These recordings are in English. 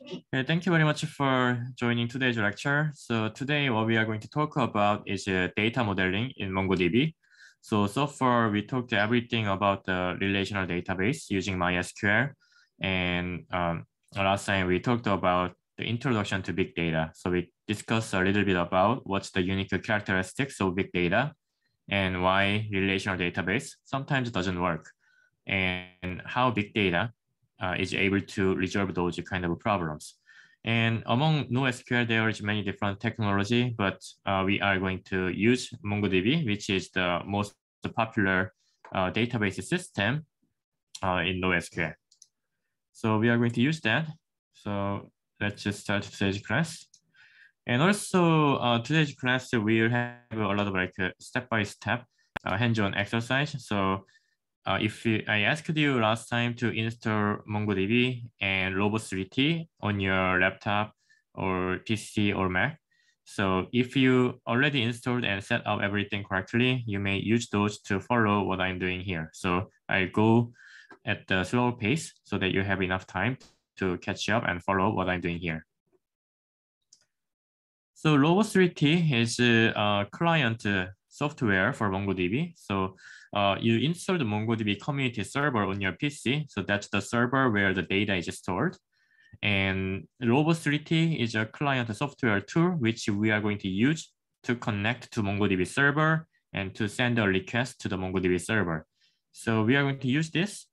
Thank you very much for joining today's lecture. So today what we are going to talk about is uh, data modeling in MongoDB. So, so far we talked everything about the relational database using MySQL. And um, last time we talked about the introduction to big data. So we discussed a little bit about what's the unique characteristics of big data and why relational database sometimes doesn't work and how big data uh, is able to resolve those kind of problems. And among NoSQL, there is many different technology, but uh, we are going to use MongoDB, which is the most popular uh, database system uh, in NoSQL. So we are going to use that. So let's just start today's class. And also uh, today's class, we'll have a lot of like step-by-step -step, uh, hands-on exercise. So uh, if I asked you last time to install MongoDB and Robo3T on your laptop or PC or Mac. So if you already installed and set up everything correctly, you may use those to follow what I'm doing here. So I go at the slow pace so that you have enough time to catch up and follow what I'm doing here. So Robo3T is a client software for MongoDB. So uh, you install the MongoDB community server on your PC. So that's the server where the data is stored. And Robo3T is a client software tool, which we are going to use to connect to MongoDB server and to send a request to the MongoDB server. So we are going to use this.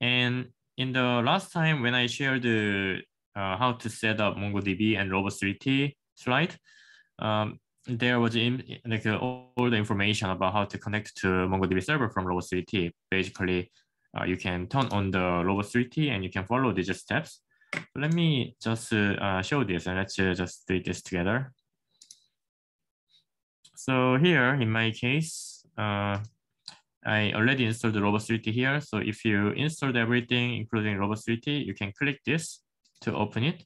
And in the last time when I shared the, uh, how to set up MongoDB and Robo3T slide, um, there was in, like uh, all the information about how to connect to MongoDB server from Robo3T. Basically, uh, you can turn on the Robo3T and you can follow these steps. let me just uh, show this and let's uh, just do this together. So here, in my case, uh, I already installed the Robo3T here. So if you installed everything, including Robo3T, you can click this to open it.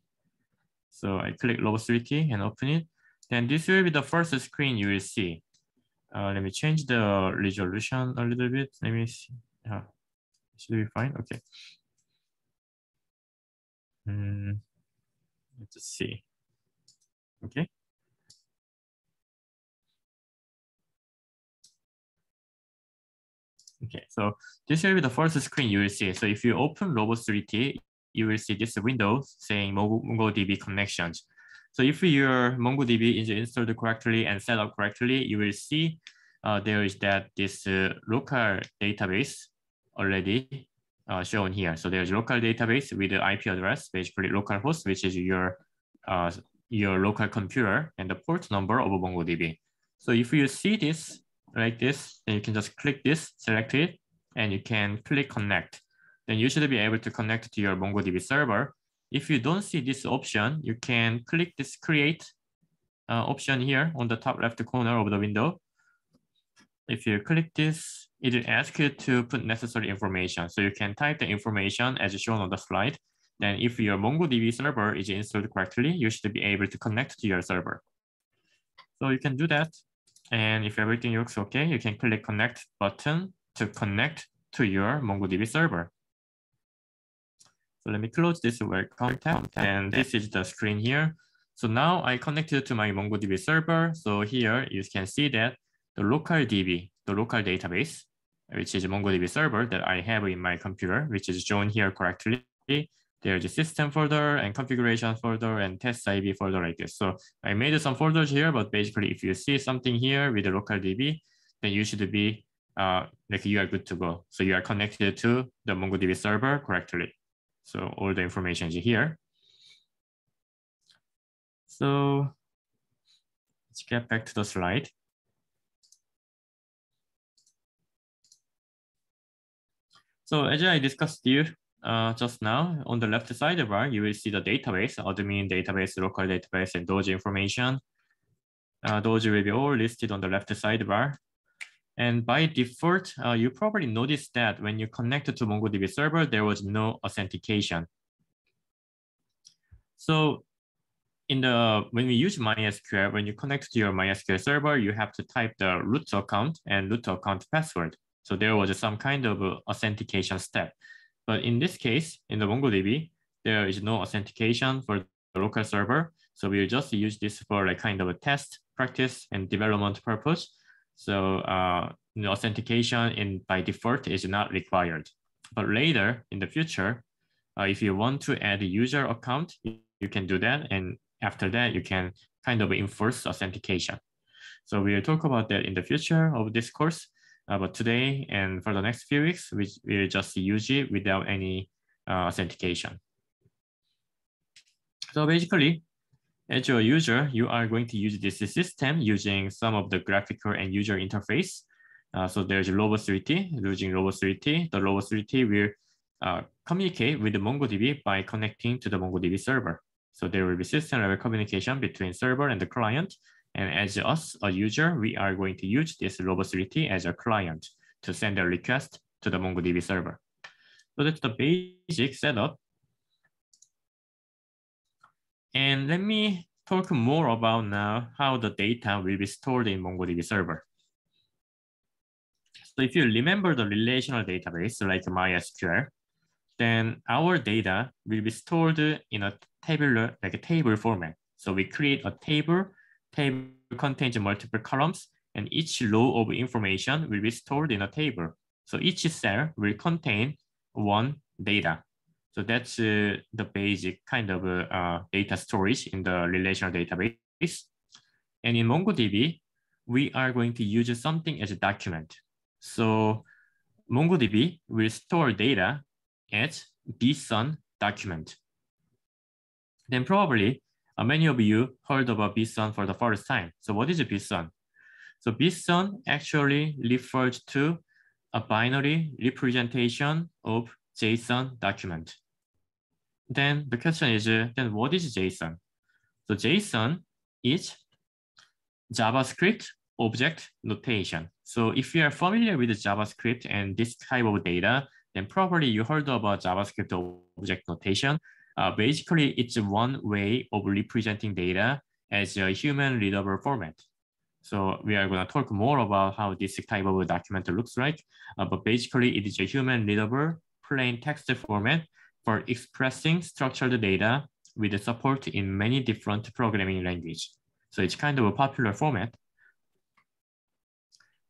So I click Robo3T and open it. Then this will be the first screen you will see. Uh, let me change the resolution a little bit. Let me see. Uh, should be fine. Okay. Mm, let's see. Okay. Okay, so this will be the first screen you will see. So if you open Robo3T, you will see this window saying MongoDB connections. So if your MongoDB is installed correctly and set up correctly, you will see uh, there is that this uh, local database already uh, shown here. So there's local database with the IP address, basically localhost, which is your uh, your local computer and the port number of MongoDB. So if you see this like this, then you can just click this, select it, and you can click connect. Then you should be able to connect to your MongoDB server if you don't see this option, you can click this create uh, option here on the top left corner of the window. If you click this, it will ask you to put necessary information. So you can type the information as shown on the slide. Then if your MongoDB server is installed correctly, you should be able to connect to your server. So you can do that. And if everything looks okay, you can click connect button to connect to your MongoDB server. So let me close this welcome tab. And this is the screen here. So now I connected to my MongoDB server. So here you can see that the local DB, the local database, which is MongoDB server that I have in my computer, which is shown here correctly. There's a system folder and configuration folder and test IB folder like this. So I made some folders here, but basically if you see something here with the local DB, then you should be uh, like you are good to go. So you are connected to the MongoDB server correctly. So all the information is here. So let's get back to the slide. So as I discussed you uh, just now, on the left side bar, you will see the database, admin database, local database, and those information. Uh, those will be all listed on the left side bar. And by default, uh, you probably noticed that when you connected to MongoDB server, there was no authentication. So in the when we use MySQL, when you connect to your MySQL server, you have to type the root account and root account password. So there was some kind of authentication step. But in this case, in the MongoDB, there is no authentication for the local server. So we'll just use this for a kind of a test, practice, and development purpose. So uh, the authentication in by default is not required. But later in the future, uh, if you want to add a user account, you can do that. And after that, you can kind of enforce authentication. So we'll talk about that in the future of this course. Uh, but today and for the next few weeks, we will just use it without any uh, authentication. So basically, as a user, you are going to use this system using some of the graphical and user interface. Uh, so there's Robo3T, using Robo3T. The Robo3T will uh, communicate with the MongoDB by connecting to the MongoDB server. So there will be system level communication between server and the client. And as us, a user, we are going to use this Robo3T as a client to send a request to the MongoDB server. So that's the basic setup. And let me talk more about now how the data will be stored in MongoDB server. So if you remember the relational database like MySQL, then our data will be stored in a tabular, like a table format. So we create a table, table contains multiple columns, and each row of information will be stored in a table. So each cell will contain one data. So that's uh, the basic kind of uh, data storage in the relational database. And in MongoDB, we are going to use something as a document. So MongoDB will store data as BSON document. Then probably uh, many of you heard about BSON for the first time. So what is a BSON? So BSON actually refers to a binary representation of JSON document. Then the question is, then what is JSON? So JSON is JavaScript object notation. So if you are familiar with JavaScript and this type of data, then probably you heard about JavaScript object notation. Uh, basically, it's one way of representing data as a human readable format. So we are going to talk more about how this type of document looks like. Uh, but basically, it is a human readable plain text format for expressing structured data with support in many different programming language. So it's kind of a popular format.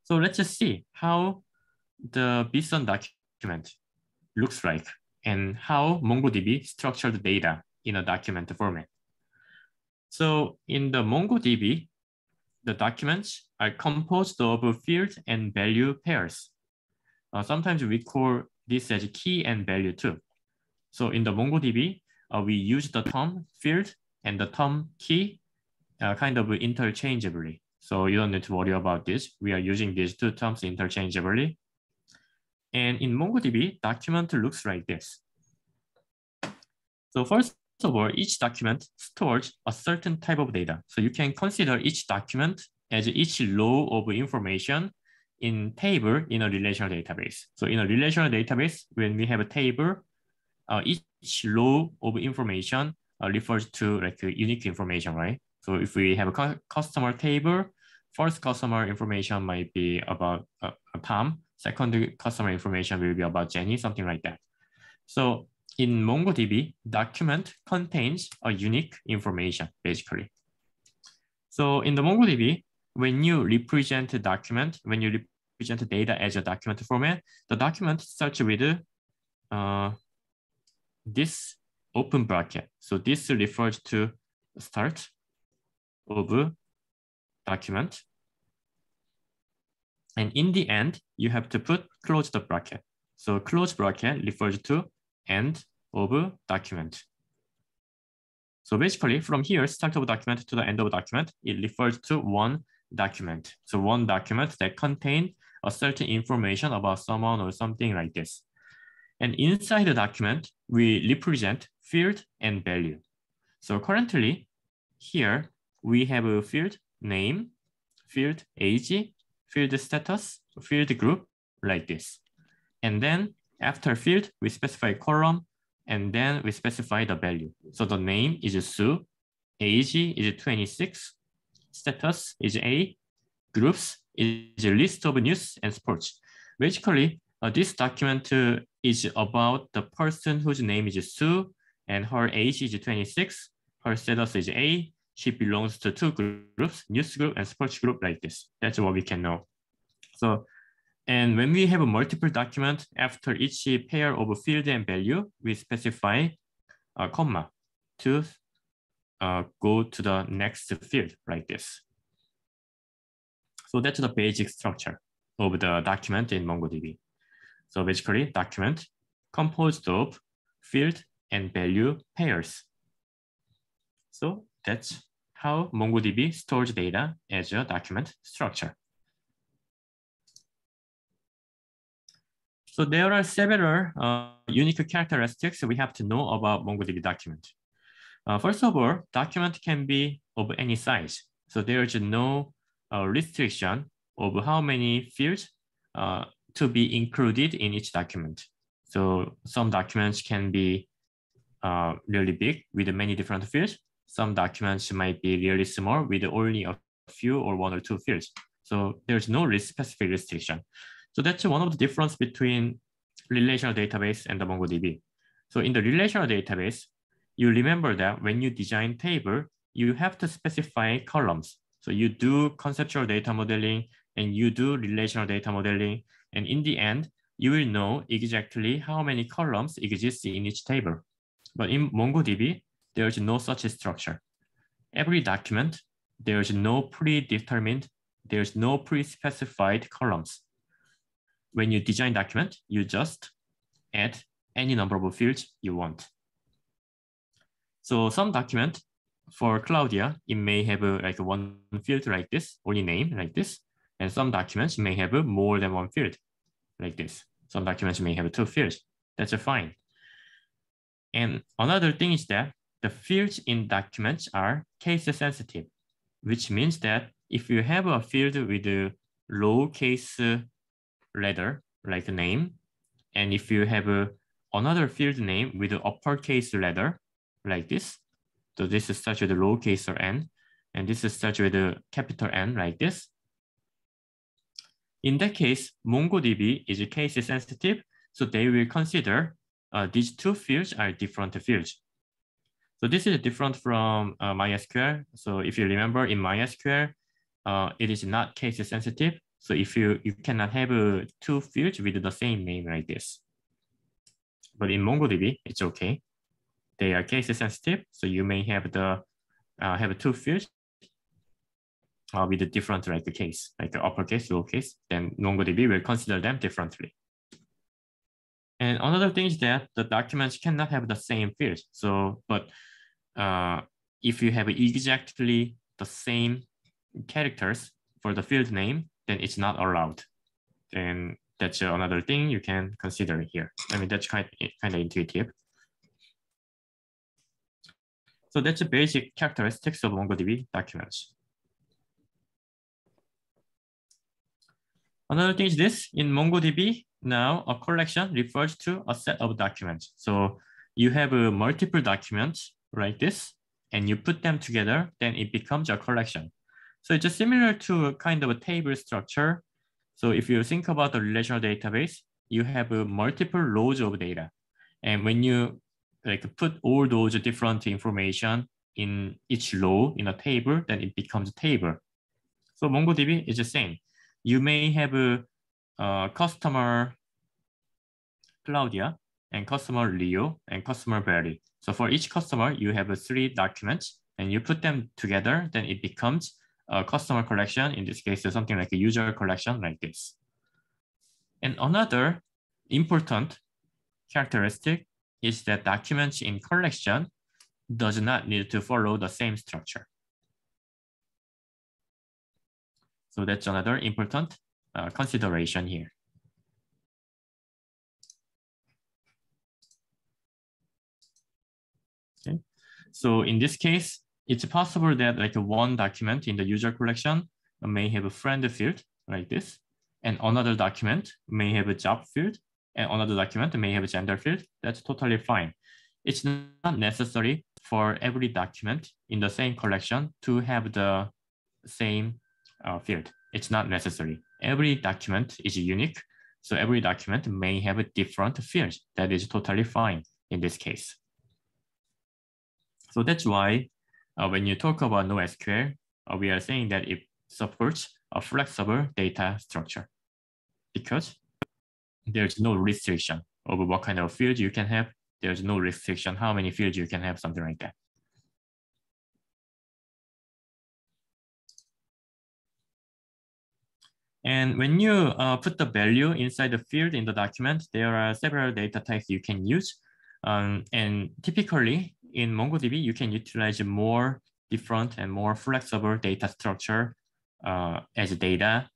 So let's just see how the BSON document looks like and how MongoDB structured data in a document format. So in the MongoDB, the documents are composed of field and value pairs. Uh, sometimes we call this as key and value too. So in the MongoDB, uh, we use the term field and the term key uh, kind of interchangeably. So you don't need to worry about this. We are using these two terms interchangeably. And in MongoDB, document looks like this. So first of all, each document stores a certain type of data. So you can consider each document as each row of information in table in a relational database. So in a relational database, when we have a table, uh, each row of information uh, refers to like unique information, right? So if we have a customer table, first customer information might be about uh, Tom, second customer information will be about Jenny, something like that. So in MongoDB, document contains a unique information, basically. So in the MongoDB, when you represent a document, when you represent data as a document format, the document starts with uh, this open bracket. So this refers to start of document. And in the end, you have to put close the bracket. So close bracket refers to end of document. So basically from here, start of document to the end of document, it refers to one document. So one document that contains a certain information about someone or something like this. And inside the document, we represent field and value. So currently here, we have a field name, field age, field status, field group like this. And then after field, we specify column, and then we specify the value. So the name is Sue, age is 26, status is A, groups is a list of news and sports. Basically, uh, this document uh, is about the person whose name is Sue and her age is 26, her status is A, she belongs to two groups, news group and sports group like this. That's what we can know. So, and when we have a multiple document, after each pair of field and value, we specify a comma to uh, go to the next field like this. So that's the basic structure of the document in MongoDB. So basically document composed of field and value pairs. So that's how MongoDB stores data as a document structure. So there are several uh, unique characteristics we have to know about MongoDB document. Uh, first of all, document can be of any size. So there is no uh, restriction of how many fields uh, to be included in each document. So some documents can be uh, really big with many different fields. Some documents might be really small with only a few or one or two fields. So there's no specific restriction. So that's one of the difference between relational database and the MongoDB. So in the relational database, you remember that when you design table, you have to specify columns. So you do conceptual data modeling and you do relational data modeling. And in the end, you will know exactly how many columns exist in each table. But in MongoDB, there is no such structure. Every document, there is no predetermined, there's no pre-specified columns. When you design document, you just add any number of fields you want. So some document for Claudia, it may have a, like one field like this, only name like this. And some documents may have more than one field like this. Some documents may have two fields. That's fine. And another thing is that the fields in documents are case sensitive, which means that if you have a field with a lowercase uh, letter, like a name, and if you have a, another field name with an uppercase letter, like this, so this is such with a lowercase or n, and this is such with a capital N, like this, in that case, MongoDB is case sensitive, so they will consider uh, these two fields are different fields. So this is different from uh, MySQL. So if you remember in MySQL, uh, it is not case sensitive. So if you, you cannot have uh, two fields with the same name like this. But in MongoDB, it's okay. They are case sensitive. So you may have the uh, have two fields uh, with a different like the case, like the uppercase, lowercase, then MongoDB will consider them differently. And another thing is that the documents cannot have the same fields. So, but uh, if you have exactly the same characters for the field name, then it's not allowed. And that's another thing you can consider here. I mean, that's kind, kind of intuitive. So that's the basic characteristics of MongoDB documents. Another thing is this, in MongoDB, now a collection refers to a set of documents. So you have a multiple documents like this, and you put them together, then it becomes a collection. So it's just similar to a kind of a table structure. So if you think about the relational database, you have a multiple rows of data. And when you like put all those different information in each row in a table, then it becomes a table. So MongoDB is the same you may have a, a customer Claudia and customer Leo and customer Barry. So for each customer, you have a three documents and you put them together, then it becomes a customer collection. In this case, something like a user collection like this. And another important characteristic is that documents in collection does not need to follow the same structure. So that's another important uh, consideration here. Okay, so in this case, it's possible that like one document in the user collection may have a friend field like this, and another document may have a job field, and another document may have a gender field. That's totally fine. It's not necessary for every document in the same collection to have the same uh, field. It's not necessary. Every document is unique. So every document may have a different fields. That is totally fine in this case. So that's why uh, when you talk about NoSQL, uh, we are saying that it supports a flexible data structure because there's no restriction over what kind of field you can have. There's no restriction how many fields you can have, something like that. And when you uh, put the value inside the field in the document, there are several data types you can use. Um, and typically in MongoDB, you can utilize more different and more flexible data structure uh, as data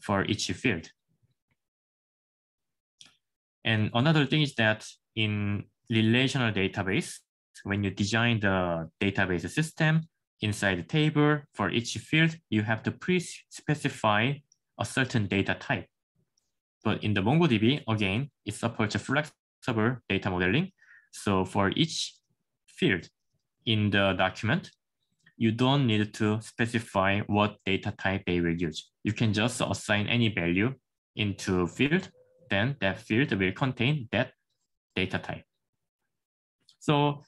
for each field. And another thing is that in relational database, when you design the database system inside the table for each field, you have to pre-specify a certain data type. But in the MongoDB, again, it supports a flexible data modeling. So for each field in the document, you don't need to specify what data type they will use. You can just assign any value into field, then that field will contain that data type. So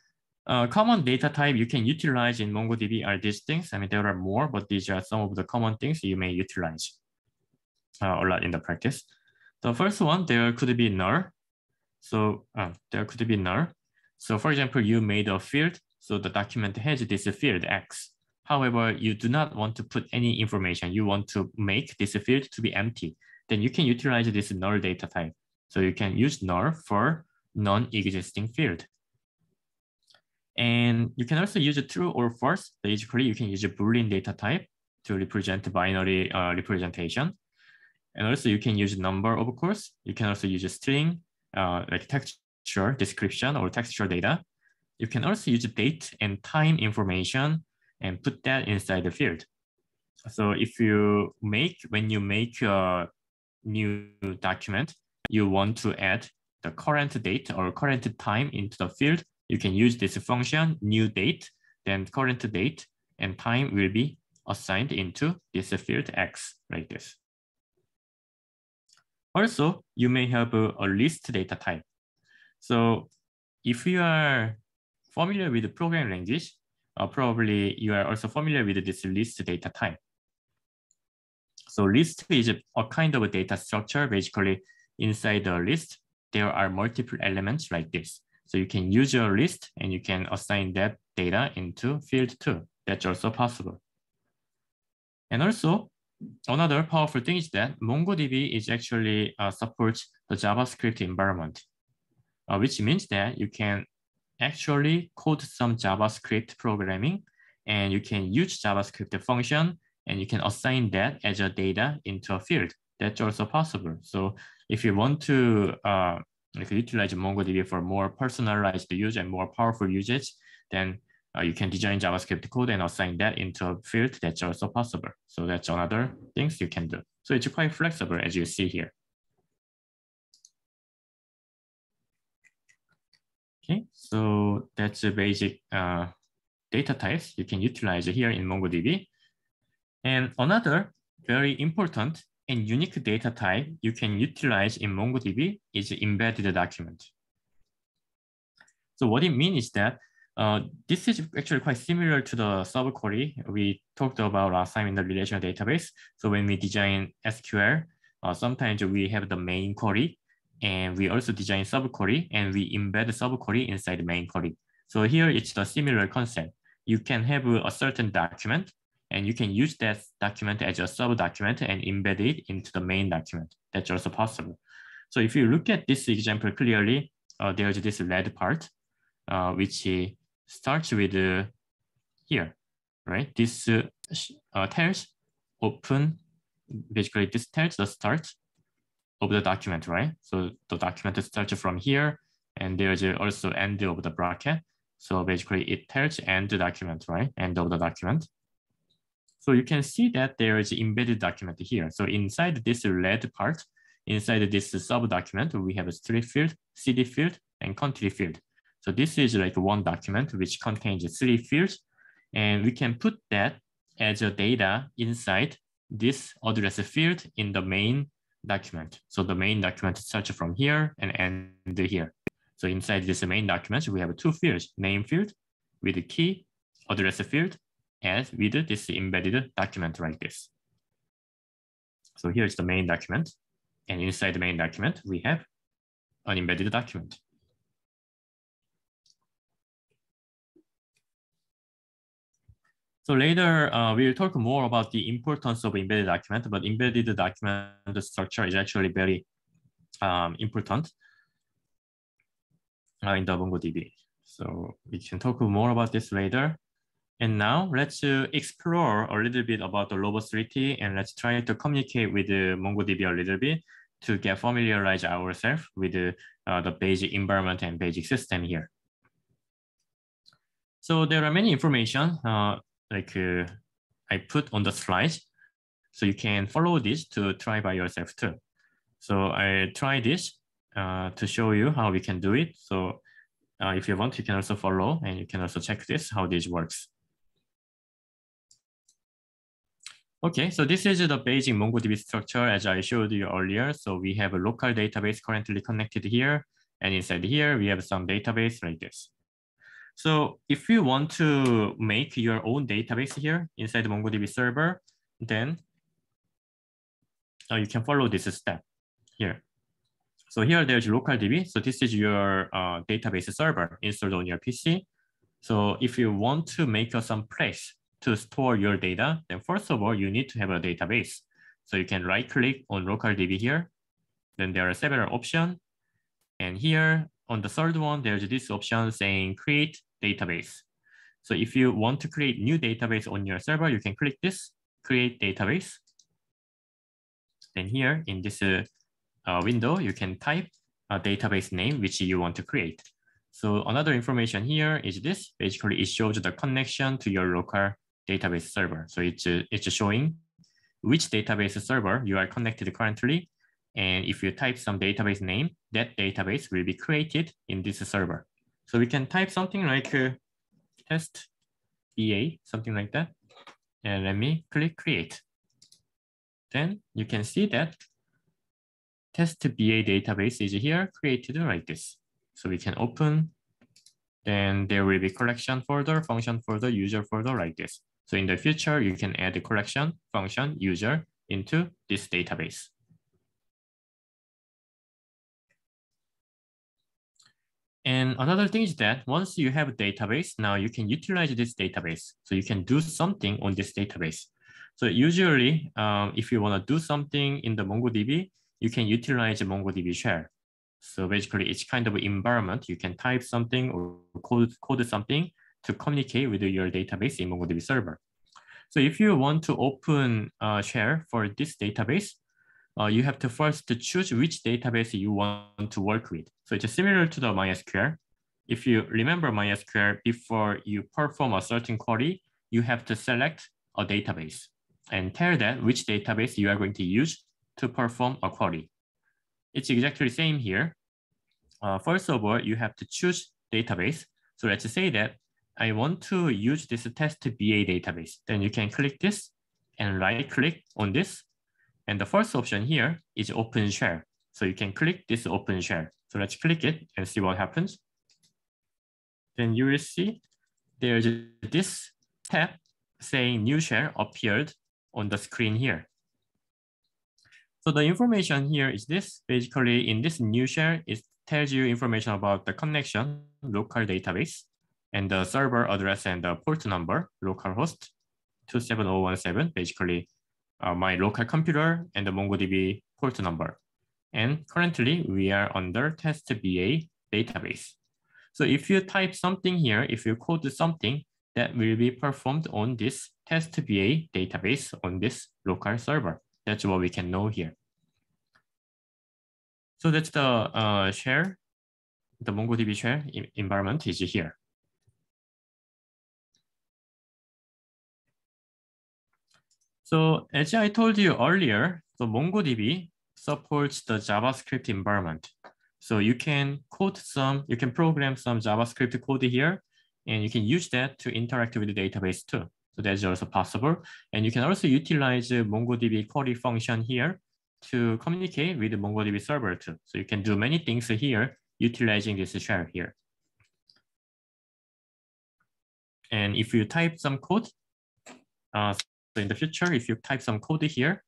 uh, common data type you can utilize in MongoDB are these things. I mean, there are more, but these are some of the common things you may utilize a lot in the practice. The first one, there could be null. So uh, there could be null. So for example, you made a field, so the document has this field X. However, you do not want to put any information. You want to make this field to be empty. Then you can utilize this null data type. So you can use null for non-existing field. And you can also use true or false. Basically, you can use a Boolean data type to represent binary uh, representation. And also you can use number, of course. You can also use a string, uh, like texture description or texture data. You can also use date and time information and put that inside the field. So if you make, when you make a new document, you want to add the current date or current time into the field, you can use this function, new date, then current date and time will be assigned into this field X like this. Also, you may have a, list data type. So if you are familiar with the programming language, uh, probably you are also familiar with this list data type. So list is a, a kind of a data structure. Basically, inside the list, there are multiple elements like this. So you can use your list and you can assign that data into field two. That's also possible. And also, another powerful thing is that MongoDB is actually uh, supports the JavaScript environment, uh, which means that you can actually code some JavaScript programming and you can use JavaScript function and you can assign that as a data into a field. That's also possible. So if you want to uh, utilize MongoDB for more personalized use and more powerful usage, then uh, you can design JavaScript code and assign that into a field that's also possible. So that's another things you can do. So it's quite flexible as you see here. Okay, so that's the basic uh, data types you can utilize here in MongoDB. And another very important and unique data type you can utilize in MongoDB is embedded document. So what it means is that uh, this is actually quite similar to the subquery we talked about last time in the relational database. So when we design SQL, uh, sometimes we have the main query and we also design subquery and we embed the subquery inside the main query. So here it's the similar concept. You can have a certain document and you can use that document as a sub document and embed it into the main document. That's also possible. So if you look at this example clearly, uh, there's this red part, uh, which starts with uh, here, right? This uh, uh, tells open, basically this tells the start of the document, right? So the document starts from here and there's also end of the bracket. So basically it tells end the document, right? End of the document. So you can see that there is embedded document here. So inside this red part, inside this sub document, we have a street field, city field, and country field. So this is like one document which contains three fields, and we can put that as a data inside this address field in the main document. So the main document starts from here and end here. So inside this main document, we have two fields, name field with the key address field as with this embedded document like this. So here's the main document. And inside the main document, we have an embedded document. So later, uh, we'll talk more about the importance of embedded document, but embedded document structure is actually very um, important uh, in the MongoDB. So we can talk more about this later. And now let's uh, explore a little bit about the Robo3T and let's try to communicate with the MongoDB a little bit to get familiarize ourselves with the, uh, the basic environment and basic system here. So there are many information uh, like uh, I put on the slides. So you can follow this to try by yourself too. So I try this uh, to show you how we can do it. So uh, if you want, you can also follow and you can also check this, how this works. Okay, so this is the basic MongoDB structure as I showed you earlier. So we have a local database currently connected here. And inside here, we have some database like this. So if you want to make your own database here inside the MongoDB server, then uh, you can follow this step here. So here there's local DB. So this is your uh, database server installed on your PC. So if you want to make uh, some place to store your data, then first of all, you need to have a database. So you can right click on local DB here. Then there are several options. And here on the third one, there's this option saying create database. So if you want to create new database on your server, you can click this create database. Then here in this uh, uh, window, you can type a database name which you want to create. So another information here is this. Basically, it shows the connection to your local database server. So it's, uh, it's showing which database server you are connected currently. And if you type some database name, that database will be created in this server. So we can type something like uh, test BA, something like that. And let me click create. Then you can see that test BA database is here created like this. So we can open, then there will be collection folder, function folder, user folder like this. So in the future, you can add the collection function user into this database. And another thing is that once you have a database, now you can utilize this database. So you can do something on this database. So usually, um, if you want to do something in the MongoDB, you can utilize MongoDB shell. So basically, it's kind of environment. You can type something or code, code something to communicate with your database in MongoDB server. So if you want to open a shell for this database, uh, you have to first choose which database you want to work with. So it's similar to the MySQL. If you remember MySQL, before you perform a certain query, you have to select a database and tell that which database you are going to use to perform a query. It's exactly the same here. Uh, first of all, you have to choose database. So let's say that I want to use this test BA database. Then you can click this and right click on this. And the first option here is open shell. So you can click this open shell. So let's click it and see what happens. Then you will see there's this tab saying new shell appeared on the screen here. So the information here is this. Basically, in this new shell, it tells you information about the connection, local database, and the server address and the port number, localhost 27017, basically uh, my local computer and the MongoDB port number. And currently we are under test BA database. So if you type something here, if you code something, that will be performed on this test BA database on this local server. That's what we can know here. So that's the uh, shell, the MongoDB shell environment is here. So as I told you earlier, the MongoDB supports the JavaScript environment. So you can code some, you can program some JavaScript code here, and you can use that to interact with the database too. So that's also possible. And you can also utilize MongoDB query function here to communicate with the MongoDB server too. So you can do many things here utilizing this shell here. And if you type some code, uh, so in the future, if you type some code here,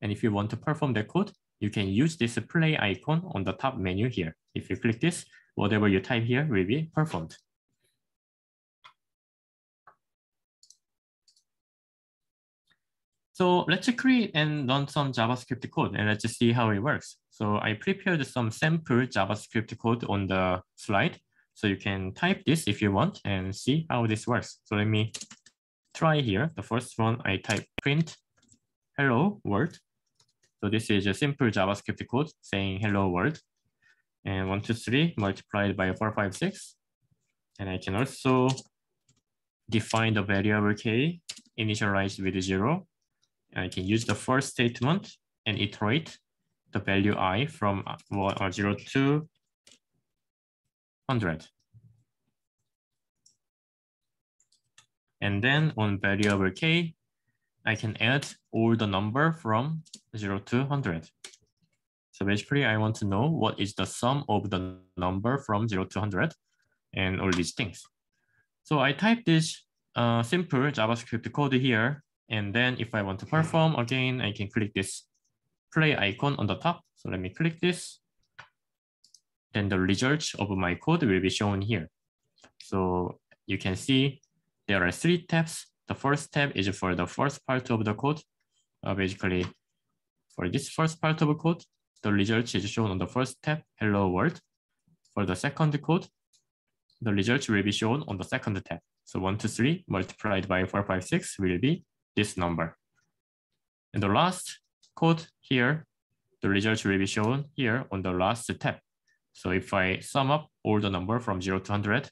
and if you want to perform the code, you can use this play icon on the top menu here. If you click this, whatever you type here will be performed. So let's create and run some JavaScript code and let's just see how it works. So I prepared some sample JavaScript code on the slide. So you can type this if you want and see how this works. So let me try here. The first one, I type print hello world. So this is a simple JavaScript code saying hello world. And one, two, three multiplied by four, five, six. And I can also define the variable k initialized with zero I can use the first statement and iterate the value i from uh, 0 to 100. And then on variable k, I can add all the number from 0 to 100. So basically, I want to know what is the sum of the number from 0 to 100 and all these things. So I type this uh, simple JavaScript code here and then if I want to perform again, I can click this play icon on the top. So let me click this. Then the results of my code will be shown here. So you can see there are three tabs. The first tab is for the first part of the code. Uh, basically, for this first part of the code, the results is shown on the first tab, hello world. For the second code, the results will be shown on the second tab. So one, two, three multiplied by four, five, six will be this number. And the last code here, the results will be shown here on the last tab. So if I sum up all the number from 0 to 100,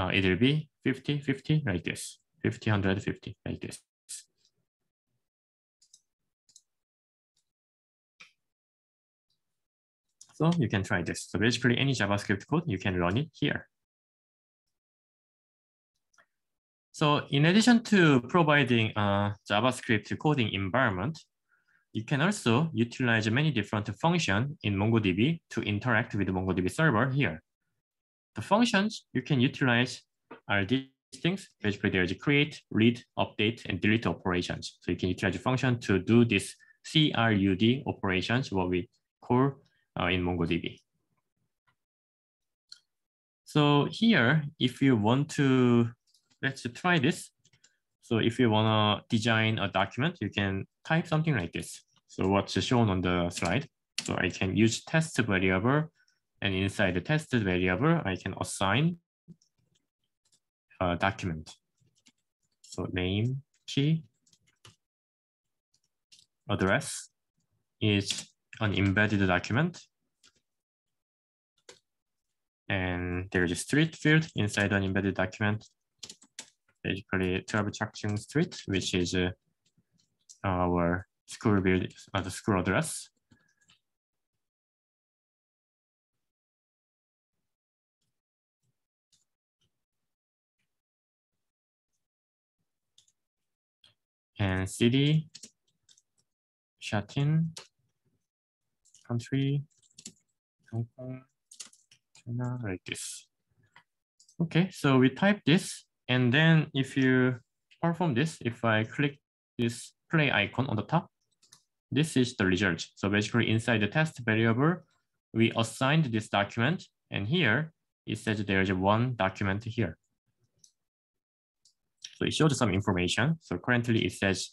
uh, it will be 50, 50 like this, 50, 100, 50 like this. So you can try this. So basically any JavaScript code, you can run it here. So in addition to providing a JavaScript coding environment, you can also utilize many different functions in MongoDB to interact with the MongoDB server here. The functions you can utilize are these things. Basically, there's create, read, update, and delete operations. So you can utilize a function to do this CRUD operations, what we call uh, in MongoDB. So here, if you want to let's try this. So if you wanna design a document, you can type something like this. So what's shown on the slide. So I can use test variable and inside the test variable, I can assign a document. So name, key, address is an embedded document. And there's a street field inside an embedded document basically 12 Chak Cheung Street, which is uh, our school building, uh, the school address. And city, Shatin, country, Hong Kong, China, like this. Okay, so we type this and then if you perform this, if I click this play icon on the top, this is the result. So basically inside the test variable, we assigned this document and here it says there's one document here. So it shows some information. So currently it says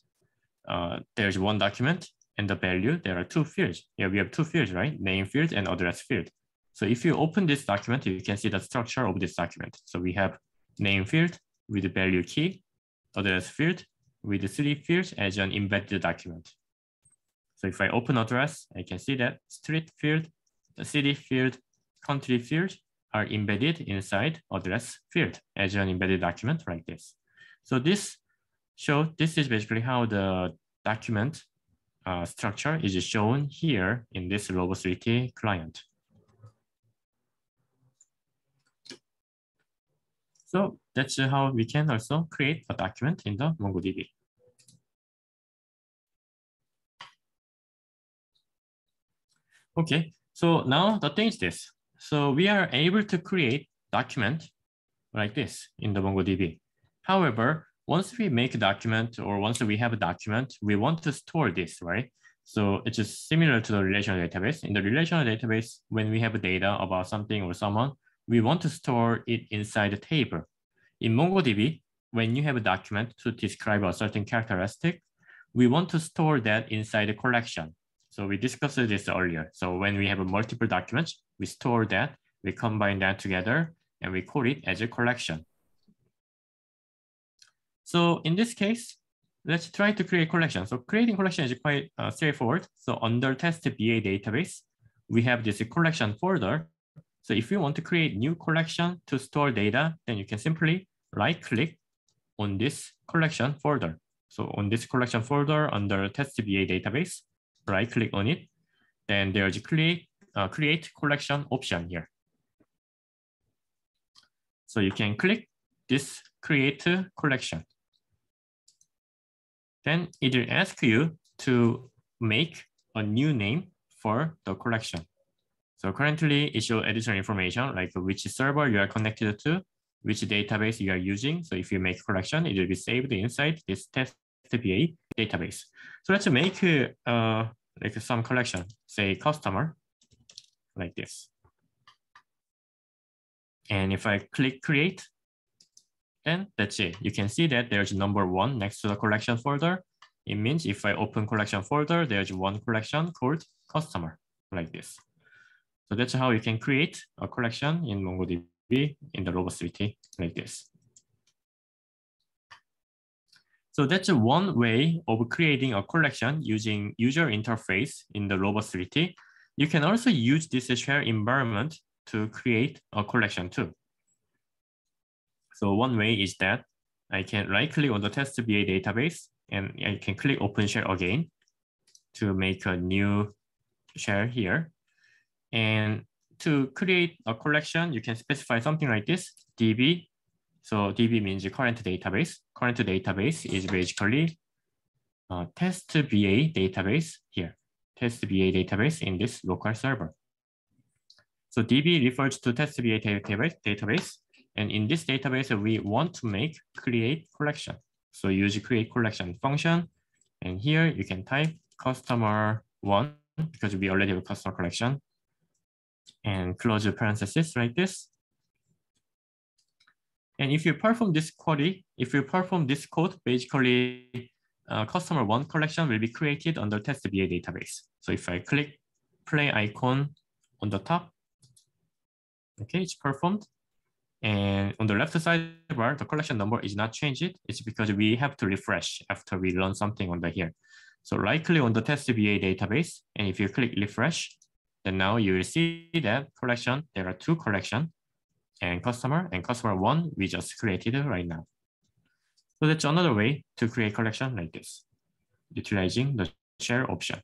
uh, there's one document and the value, there are two fields. Yeah, we have two fields, right? Name field and address field. So if you open this document, you can see the structure of this document. So we have name field, with the value key, address field with the three fields as an embedded document. So if I open address, I can see that street field, the city field, country field are embedded inside address field as an embedded document like this. So this show this is basically how the document uh, structure is shown here in this Robo3T client. So that's how we can also create a document in the MongoDB. Okay, so now the thing is this. So we are able to create document like this in the MongoDB. However, once we make a document or once we have a document, we want to store this, right? So it's just similar to the relational database. In the relational database, when we have data about something or someone, we want to store it inside a table. In MongoDB, when you have a document to describe a certain characteristic, we want to store that inside a collection. So we discussed this earlier. So when we have multiple documents, we store that, we combine that together, and we call it as a collection. So in this case, let's try to create collection. So creating collection is quite uh, straightforward. So under test BA database, we have this collection folder. So if you want to create new collection to store data, then you can simply right click on this collection folder. So on this collection folder under test BA database, right click on it. Then there's create, uh, create collection option here. So you can click this create collection. Then it will ask you to make a new name for the collection. So currently it shows additional information like which server you are connected to, which database you are using. So if you make collection, it will be saved inside this test BA database. So let's make uh, like some collection, say customer, like this. And if I click create, then that's it. You can see that there's number one next to the collection folder. It means if I open collection folder, there's one collection called customer like this. So that's how you can create a collection in MongoDB in the Robo3T like this. So that's one way of creating a collection using user interface in the Robo3T. You can also use this shared environment to create a collection too. So one way is that I can right click on the test BA database and I can click open shell again to make a new shell here. And to create a collection, you can specify something like this, DB. So DB means current database. Current database is basically test BA database here, test BA database in this local server. So DB refers to test BA database. And in this database, we want to make create collection. So use create collection function. And here you can type customer one because we already have a customer collection and close the parenthesis like this. And if you perform this query, if you perform this code, basically uh, customer one collection will be created under test BA database. So if I click play icon on the top, Okay, it's performed. And on the left side bar, the collection number is not changed. It's because we have to refresh after we run something on the here. So right click on the test BA database. And if you click refresh, then now you will see that collection, there are two collection and customer and customer one we just created right now. So that's another way to create collection like this, utilizing the shell option.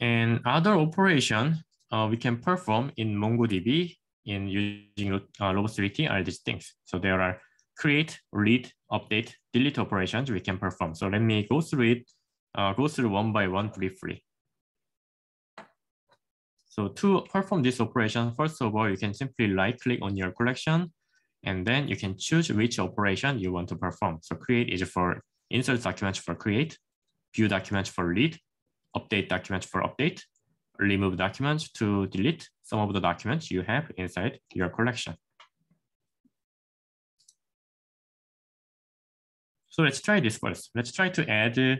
And other operation we can perform in MongoDB in using uh, Robo3T are these things. So there are create, read, update, delete operations we can perform. So let me go through it, uh, go through one by one briefly. So to perform this operation, first of all, you can simply right click on your collection and then you can choose which operation you want to perform. So create is for insert documents for create, view documents for read, update documents for update, remove documents to delete some of the documents you have inside your collection. So let's try this first. Let's try to add uh,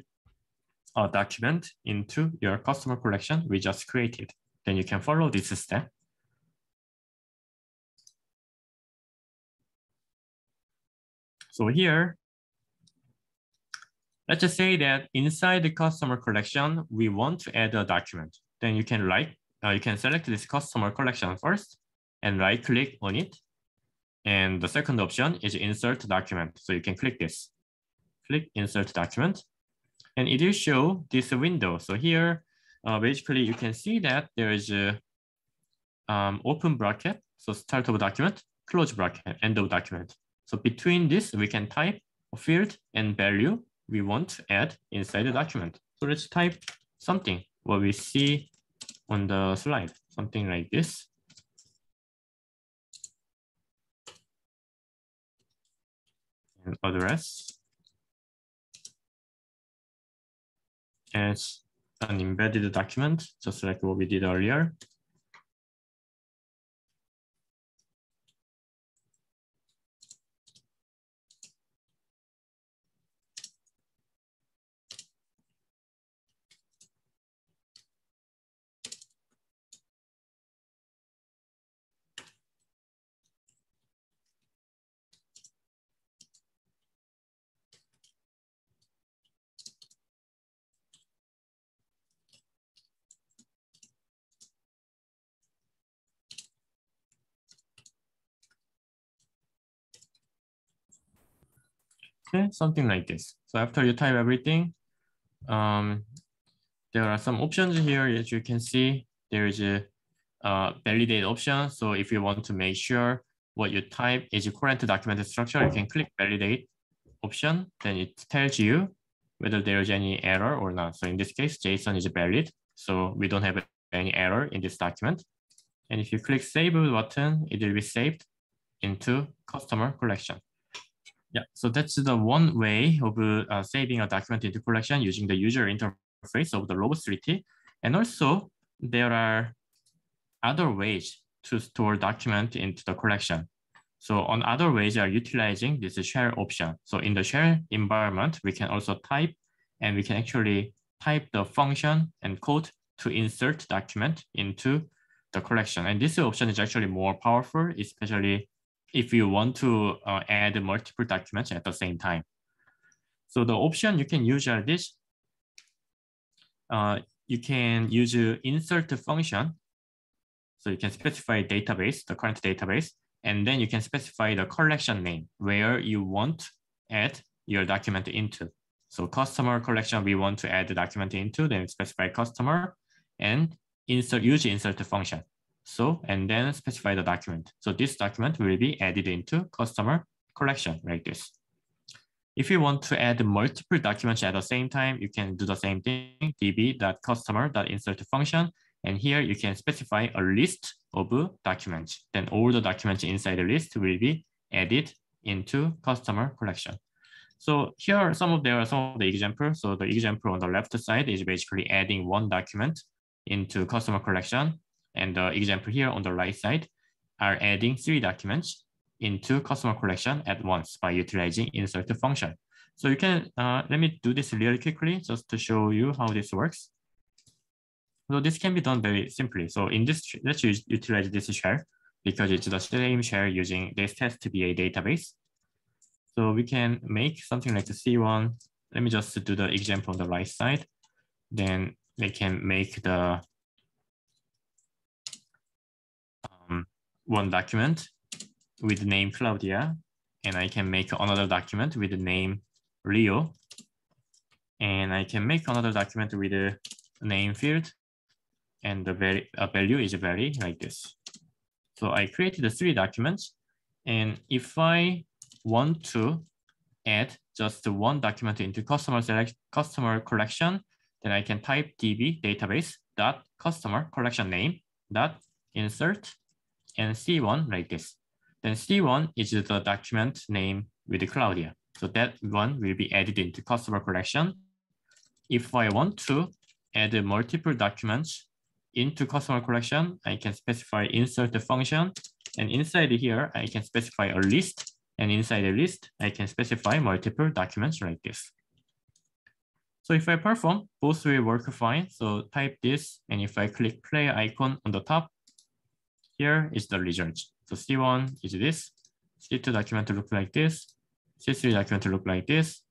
a document into your customer collection we just created. Then you can follow this step. So here, Let's just say that inside the customer collection, we want to add a document. Then you can right, uh, you can select this customer collection first and right click on it. And the second option is insert document. So you can click this, click insert document. And it will show this window. So here, uh, basically you can see that there is a um, open bracket. So start of document, close bracket, end of document. So between this, we can type a field and value we want to add inside the document. So let's type something what we see on the slide. something like this. And address as an embedded document, just like what we did earlier. Okay, something like this. So after you type everything, um, there are some options here. As you can see, there is a uh, validate option. So if you want to make sure what you type is current document structure, you can click validate option. Then it tells you whether there is any error or not. So in this case, JSON is valid. So we don't have any error in this document. And if you click save button, it will be saved into customer collection. Yeah, so that's the one way of uh, saving a document into collection using the user interface of the Robo3T. And also there are other ways to store document into the collection. So on other ways are utilizing this shell option. So in the shell environment, we can also type and we can actually type the function and code to insert document into the collection. And this option is actually more powerful, especially if you want to uh, add multiple documents at the same time. So the option you can use are this. Uh, you can use insert function. So you can specify database, the current database, and then you can specify the collection name where you want add your document into. So customer collection, we want to add the document into, then specify customer and insert use insert function. So, and then specify the document. So this document will be added into customer collection like this. If you want to add multiple documents at the same time, you can do the same thing, db.customer.insert function. And here you can specify a list of documents. Then all the documents inside the list will be added into customer collection. So here are some of there are some of the examples. So the example on the left side is basically adding one document into customer collection. And the example here on the right side are adding three documents into customer collection at once by utilizing insert function. So you can, uh, let me do this really quickly just to show you how this works. So this can be done very simply. So in this, let's use, utilize this shell because it's the same shell using this test to be a database. So we can make something like the C1. Let me just do the example on the right side. Then we can make the one document with the name Claudia, and I can make another document with the name Leo, and I can make another document with the name field, and the value is a very like this. So I created the three documents, and if I want to add just one document into customer select customer collection, then I can type db database dot customer collection name dot insert and C1 like this. Then C1 is the document name with Claudia. So that one will be added into customer collection. If I want to add multiple documents into customer collection, I can specify insert the function. And inside here, I can specify a list. And inside the list, I can specify multiple documents like this. So if I perform, both will work fine. So type this, and if I click play icon on the top, here is the result. So C1 is this, C2 document look like this, C3 document look like this,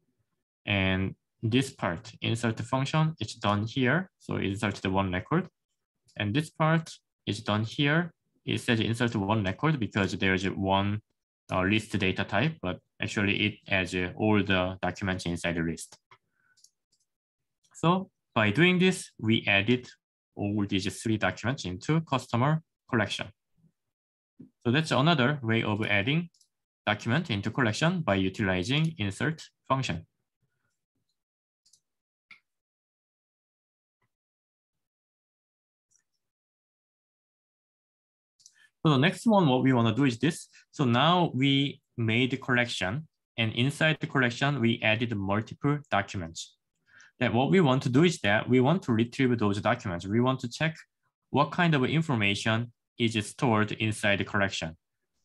and this part, insert function, it's done here. So insert the one record. And this part is done here. It says insert one record because there's one uh, list data type, but actually it adds uh, all the documents inside the list. So by doing this, we added all these three documents into customer collection. So that's another way of adding document into collection by utilizing insert function. So the next one, what we want to do is this. So now we made the collection and inside the collection, we added multiple documents. That what we want to do is that we want to retrieve those documents. We want to check what kind of information is stored inside the collection.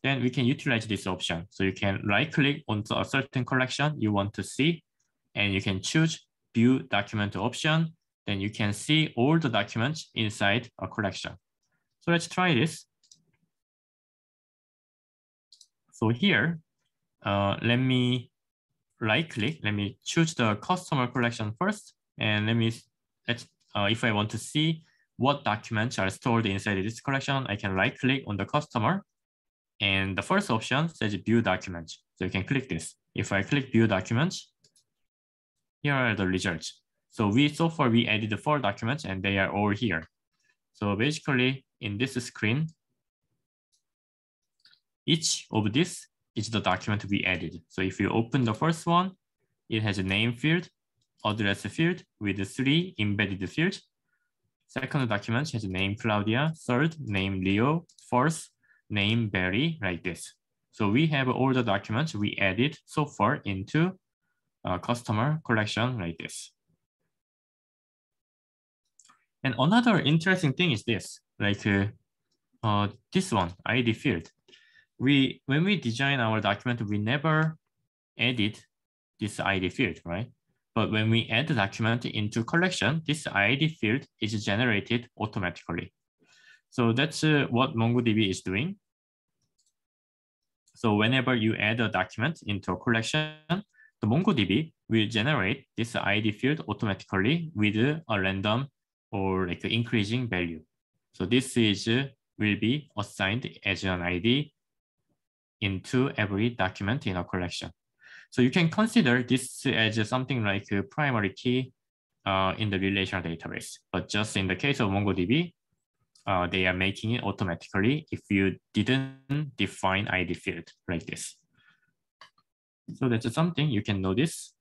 Then we can utilize this option. So you can right click onto a certain collection you want to see, and you can choose view document option. Then you can see all the documents inside a collection. So let's try this. So here, uh, let me right click, let me choose the customer collection first. And let me, let's, uh, if I want to see what documents are stored inside this collection, I can right click on the customer. And the first option says view documents. So you can click this. If I click view documents, here are the results. So we so far we added the four documents and they are all here. So basically in this screen, each of this is the document we added. So if you open the first one, it has a name field, address field with three embedded fields. Second document has name Claudia, third name Leo, fourth name Barry, like this. So we have all the documents we added so far into a customer collection like this. And another interesting thing is this, like uh, uh, this one, ID field we when we design our document, we never edit this ID field, right? But when we add the document into collection, this ID field is generated automatically. So that's uh, what MongoDB is doing. So whenever you add a document into a collection, the MongoDB will generate this ID field automatically with a random or like increasing value. So this is uh, will be assigned as an ID into every document in a collection. So you can consider this as something like a primary key uh, in the relational database. But just in the case of MongoDB, uh, they are making it automatically if you didn't define ID field like this. So that's something you can notice.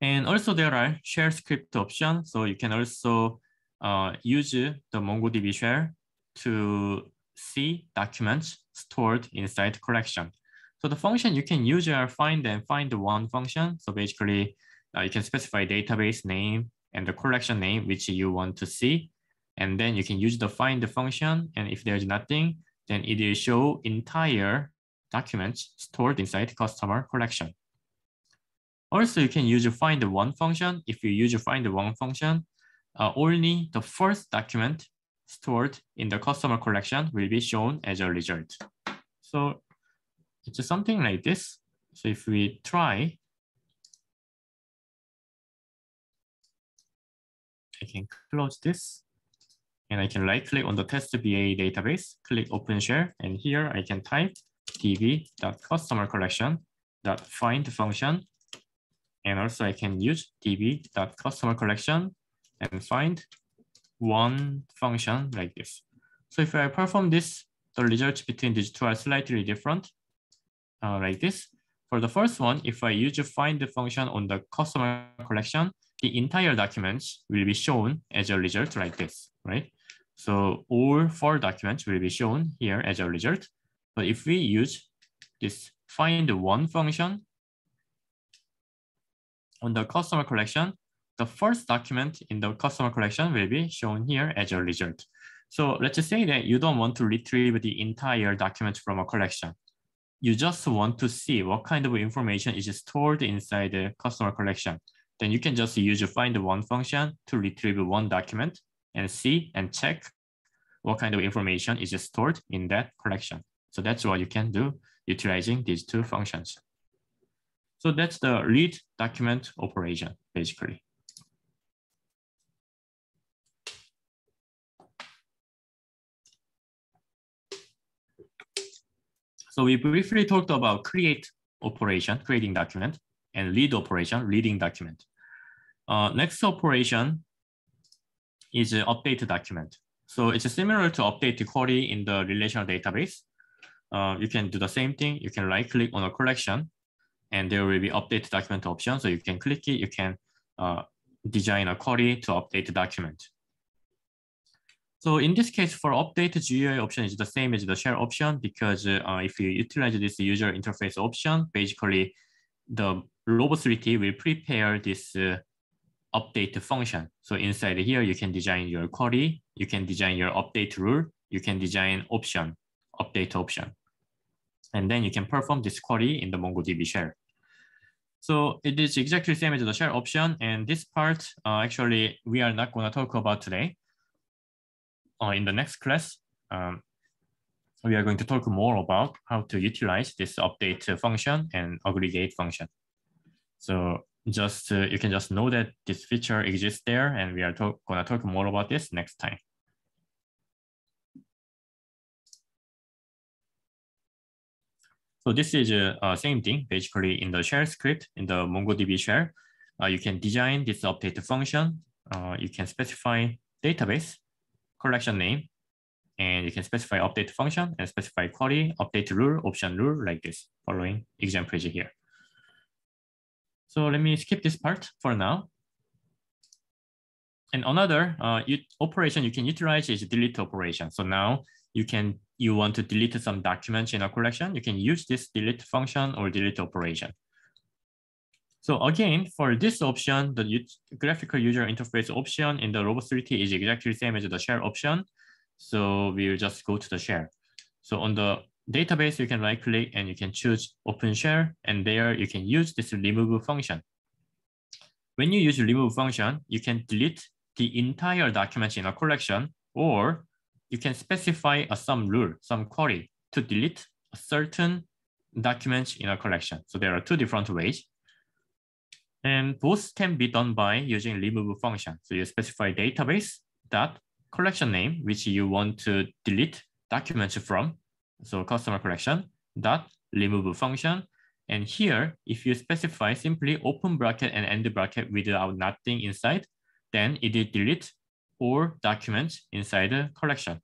And also there are shell script options. So you can also uh, use the MongoDB shell to see documents stored inside collection. So the function you can use are find and find one function. So basically, uh, you can specify database name and the collection name which you want to see. And then you can use the find function. And if there's nothing, then it will show entire documents stored inside customer collection. Also, you can use find one function. If you use find one function, uh, only the first document stored in the customer collection will be shown as a result. So it's something like this. So if we try, I can close this and I can right click on the test VA database, click open shell, and here I can type db.customerCollection.find function. And also I can use db.customerCollection and find one function like this. So if I perform this, the results between these two are slightly different, uh, like this. For the first one, if I use find the function on the customer collection, the entire documents will be shown as a result like this, right? So all four documents will be shown here as a result. But if we use this find one function on the customer collection, the first document in the customer collection will be shown here as a result. So let's say that you don't want to retrieve the entire document from a collection. You just want to see what kind of information is stored inside the customer collection. Then you can just use find one function to retrieve one document and see and check what kind of information is stored in that collection. So that's what you can do utilizing these two functions. So that's the read document operation, basically. So we briefly talked about create operation, creating document, and read operation, reading document. Uh, next operation is update document. So it's similar to update query in the relational database. Uh, you can do the same thing. You can right click on a collection and there will be update document option. So you can click it, you can uh, design a query to update the document. So in this case, for update GUI option is the same as the shell option because uh, if you utilize this user interface option, basically the Robo3T will prepare this uh, update function. So inside here, you can design your query, you can design your update rule, you can design option, update option. And then you can perform this query in the MongoDB shell. So it is exactly the same as the shell option. And this part, uh, actually, we are not going to talk about today. Uh, in the next class, um, we are going to talk more about how to utilize this update function and aggregate function. So just uh, you can just know that this feature exists there and we are going to talk more about this next time. So this is uh, uh, same thing, basically in the shell script, in the MongoDB shell, uh, you can design this update function. Uh, you can specify database, collection name, and you can specify update function and specify query, update rule, option rule like this, following examples here. So let me skip this part for now. And another uh, operation you can utilize is delete operation. So now you can you want to delete some documents in a collection, you can use this delete function or delete operation. So again, for this option, the graphical user interface option in the Robo3T is exactly the same as the shell option. So we'll just go to the shell. So on the database, you can right click and you can choose open shell and there you can use this remove function. When you use remove function, you can delete the entire document in a collection or you can specify a some rule, some query to delete a certain document in a collection. So there are two different ways. And both can be done by using remove function. So you specify database dot collection name, which you want to delete documents from. So customer collection dot remove function. And here, if you specify simply open bracket and end bracket without nothing inside, then it will delete all documents inside the collection.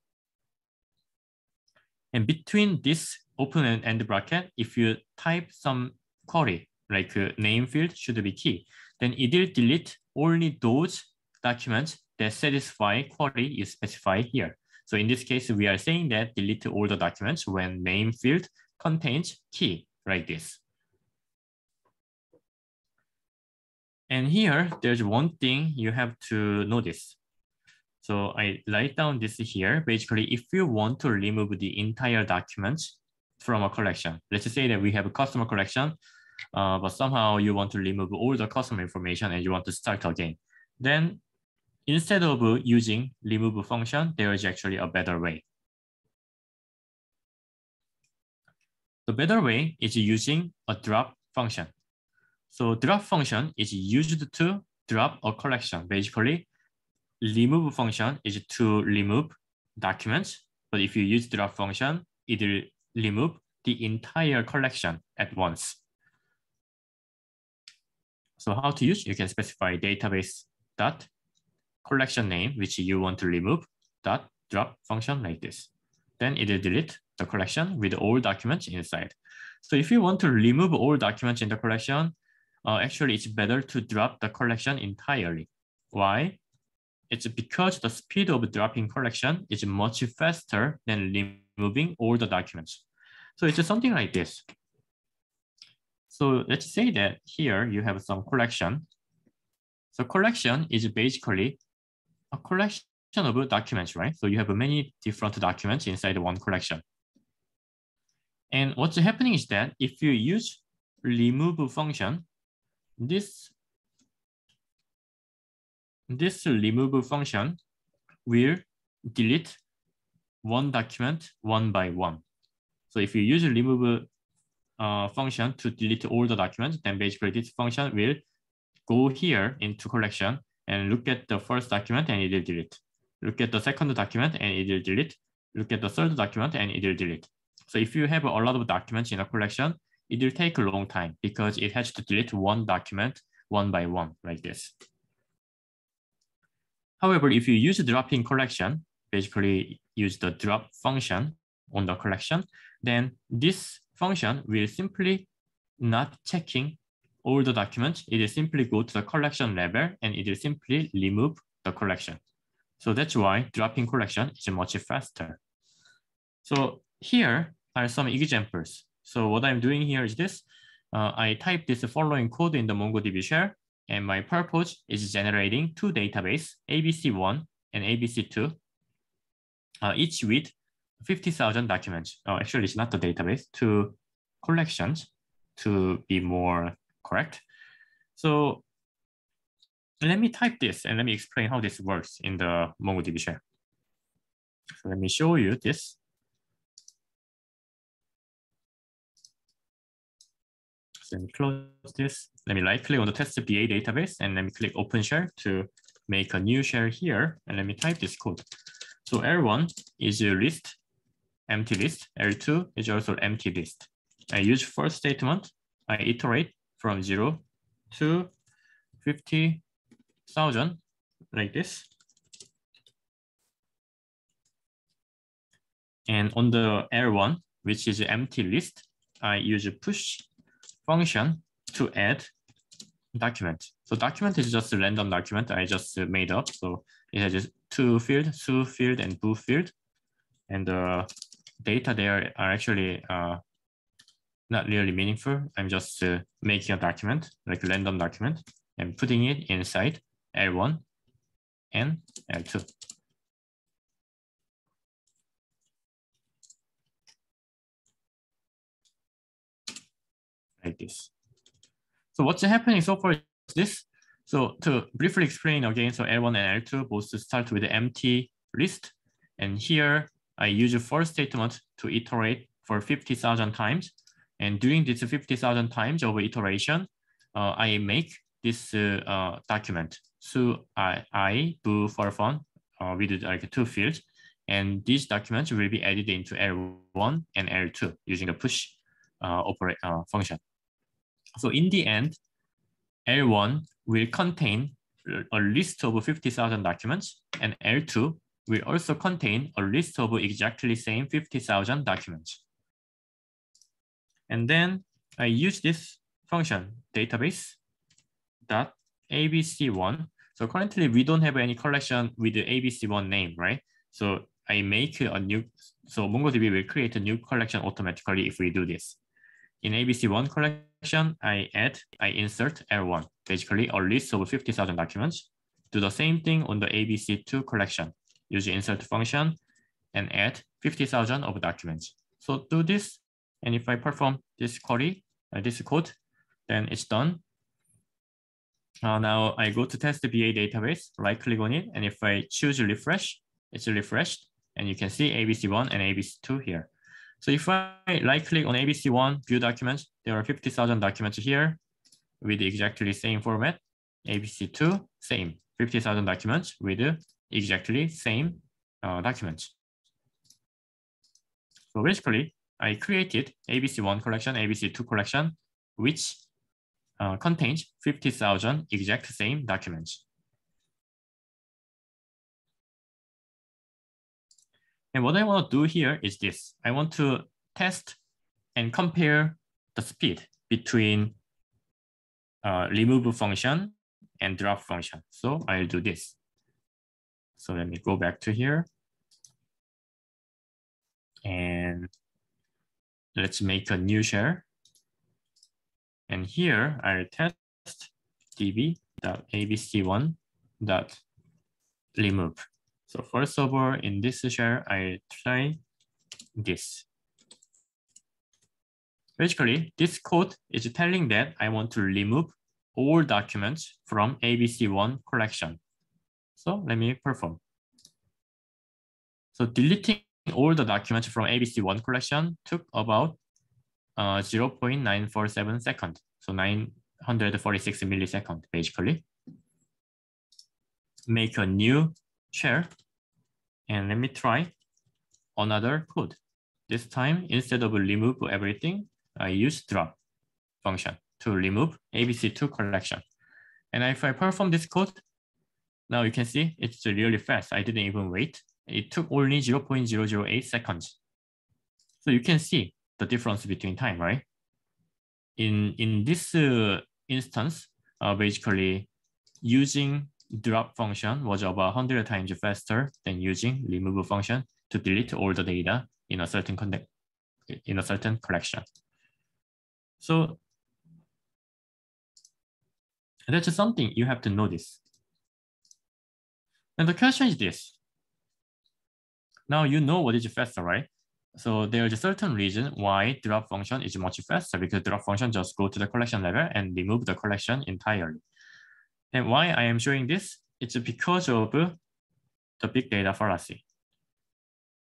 And between this open and end bracket, if you type some query, like a name field should be key, then it will delete only those documents that satisfy query you specify here. So in this case, we are saying that delete all the documents when name field contains key like this. And here, there's one thing you have to notice. So I write down this here. Basically, if you want to remove the entire document from a collection, let's say that we have a customer collection, uh, but somehow you want to remove all the customer information and you want to start again, then instead of using remove function, there is actually a better way. The better way is using a drop function. So drop function is used to drop a collection. Basically, remove function is to remove documents, but if you use drop function, it will remove the entire collection at once. So how to use? You can specify database dot collection name, which you want to remove, dot drop function like this. Then it will delete the collection with all documents inside. So if you want to remove all documents in the collection, uh, actually it's better to drop the collection entirely. Why? It's because the speed of dropping collection is much faster than removing all the documents. So it's something like this. So let's say that here you have some collection. So collection is basically a collection of documents, right? So you have many different documents inside one collection. And what's happening is that if you use remove function, this this remove function will delete one document one by one. So if you use remove uh, function to delete all the documents, then basically this function will go here into collection and look at the first document and it will delete. Look at the second document and it will delete. Look at the third document and it will delete. So if you have a lot of documents in a collection, it will take a long time because it has to delete one document one by one like this. However, if you use the drop-in collection, basically use the drop function on the collection, then this function will simply not checking all the documents, it will simply go to the collection level and it will simply remove the collection. So that's why dropping collection is much faster. So here are some examples. So what I'm doing here is this. Uh, I type this following code in the MongoDB shell, and my purpose is generating two database, ABC1 and ABC2, uh, each with 50,000 documents. Oh, actually, it's not the database, two collections to be more correct. So let me type this and let me explain how this works in the MongoDB shell. So let me show you this. So let me close this. Let me right click on the test BA database and let me click open shell to make a new shell here. And let me type this code. So L1 is a list, empty list. L2 is also empty list. I use first statement. I iterate from zero to 50,000 like this. And on the L1, which is empty list, I use a push function to add document. So document is just a random document I just uh, made up. So it has two field, two field, and bu field. And the data there are actually uh, not really meaningful. I'm just uh, making a document, like a random document, and putting it inside L1 and L2. Like this. So what's happening so far is this. So to briefly explain again, so L1 and L2 both start with the empty list. And here I use a for statement to iterate for 50,000 times. And doing this 50,000 times over iteration, uh, I make this uh, uh, document. So I, I do for fun uh, with like two fields. And these documents will be added into L1 and L2 using the push uh, operate uh, function. So in the end, L1 will contain a list of 50,000 documents and L2 will also contain a list of exactly same 50,000 documents. And then I use this function database dot abc1. So currently we don't have any collection with the abc1 name, right? So I make a new, so MongoDB will create a new collection automatically if we do this. In ABC1 collection, I add, I insert L1, basically a list of 50,000 documents. Do the same thing on the ABC2 collection, use insert function and add 50,000 of documents. So do this and if I perform this query, uh, this code, then it's done. Uh, now I go to test the BA database, right click on it. And if I choose refresh, it's refreshed. And you can see ABC1 and ABC2 here. So if I right click on ABC1 view documents, there are 50,000 documents here with exactly the same format. ABC2, same, 50,000 documents with exactly same uh, documents. So basically, I created ABC1 collection, ABC2 collection, which uh, contains 50,000 exact same documents. And what I want to do here is this. I want to test and compare the speed between uh, remove function and drop function. So I'll do this. So let me go back to here. And let's make a new shell. And here I'll test db.abc1.remove. So first of all, in this shell, I try this. Basically, this code is telling that I want to remove all documents from ABC1 collection. So let me perform. So deleting all the documents from ABC1 collection took about uh, 0.947 seconds, so 946 milliseconds, basically. Make a new shell, and let me try another code. This time, instead of remove everything, I use drop function to remove ABC2 collection. And if I perform this code, now you can see it's really fast. I didn't even wait it took only 0.008 seconds. So you can see the difference between time, right? In, in this uh, instance, uh, basically using drop function was about 100 times faster than using remove function to delete all the data in a certain context, in a certain collection. So that's something you have to notice. And the question is this. Now you know what is faster, right? So there's a certain reason why drop function is much faster because drop function just go to the collection level and remove the collection entirely. And why I am showing this? It's because of the big data fallacy.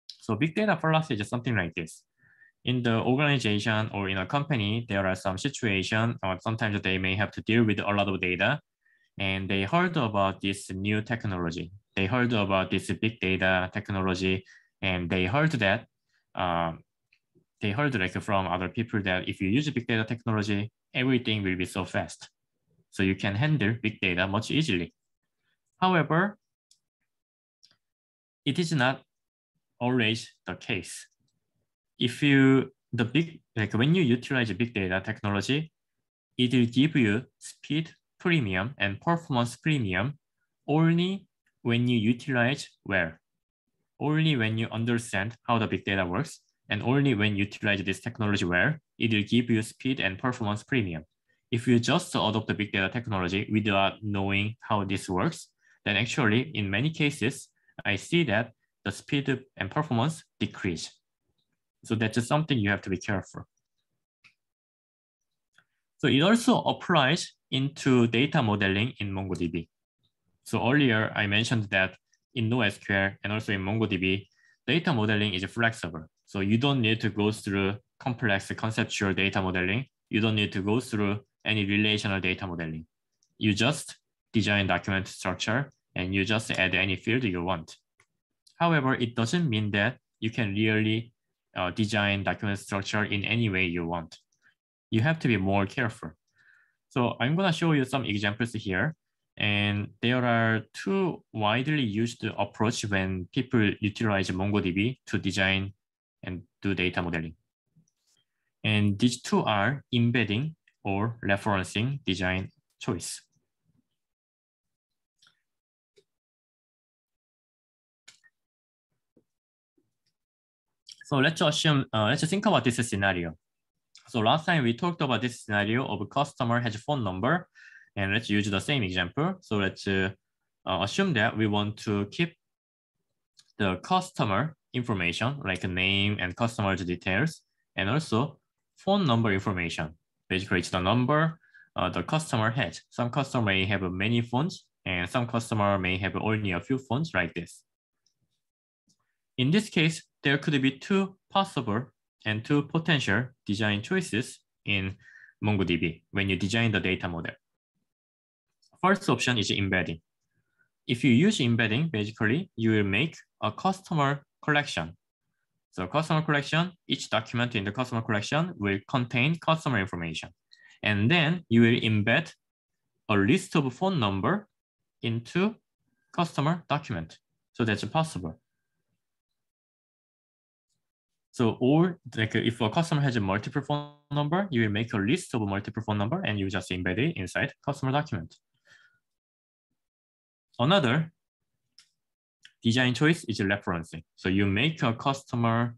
So big data fallacy is something like this. In the organization or in a company, there are some situations, or sometimes they may have to deal with a lot of data, and they heard about this new technology. They heard about this big data technology, and they heard that um, they heard like from other people that if you use big data technology, everything will be so fast. So you can handle big data much easily. However, it is not always the case. If you, the big, like when you utilize big data technology, it will give you speed premium and performance premium only when you utilize well, only when you understand how the big data works, and only when you utilize this technology well, it will give you speed and performance premium. If you just adopt the big data technology without knowing how this works, then actually in many cases, I see that the speed and performance decrease. So that's just something you have to be careful. So it also applies into data modeling in MongoDB. So earlier I mentioned that in NoSQL and also in MongoDB, data modeling is flexible. So you don't need to go through complex conceptual data modeling. You don't need to go through any relational data modeling. You just design document structure and you just add any field you want. However, it doesn't mean that you can really uh, design document structure in any way you want. You have to be more careful. So I'm gonna show you some examples here. And there are two widely used approach when people utilize MongoDB to design and do data modeling. And these two are embedding or referencing design choice. So let's assume, uh, let's think about this scenario. So last time we talked about this scenario of a customer has a phone number, and let's use the same example. So let's uh, uh, assume that we want to keep the customer information like a name and customer's details, and also phone number information basically it's the number uh, the customer has. Some customer may have many phones and some customer may have only a few phones like this. In this case, there could be two possible and two potential design choices in MongoDB when you design the data model. First option is embedding. If you use embedding, basically, you will make a customer collection so customer collection, each document in the customer collection will contain customer information. And then you will embed a list of phone number into customer document. So that's possible. So or like if a customer has a multiple phone number, you will make a list of multiple phone number and you just embed it inside customer document. Another design choice is referencing. So you make a customer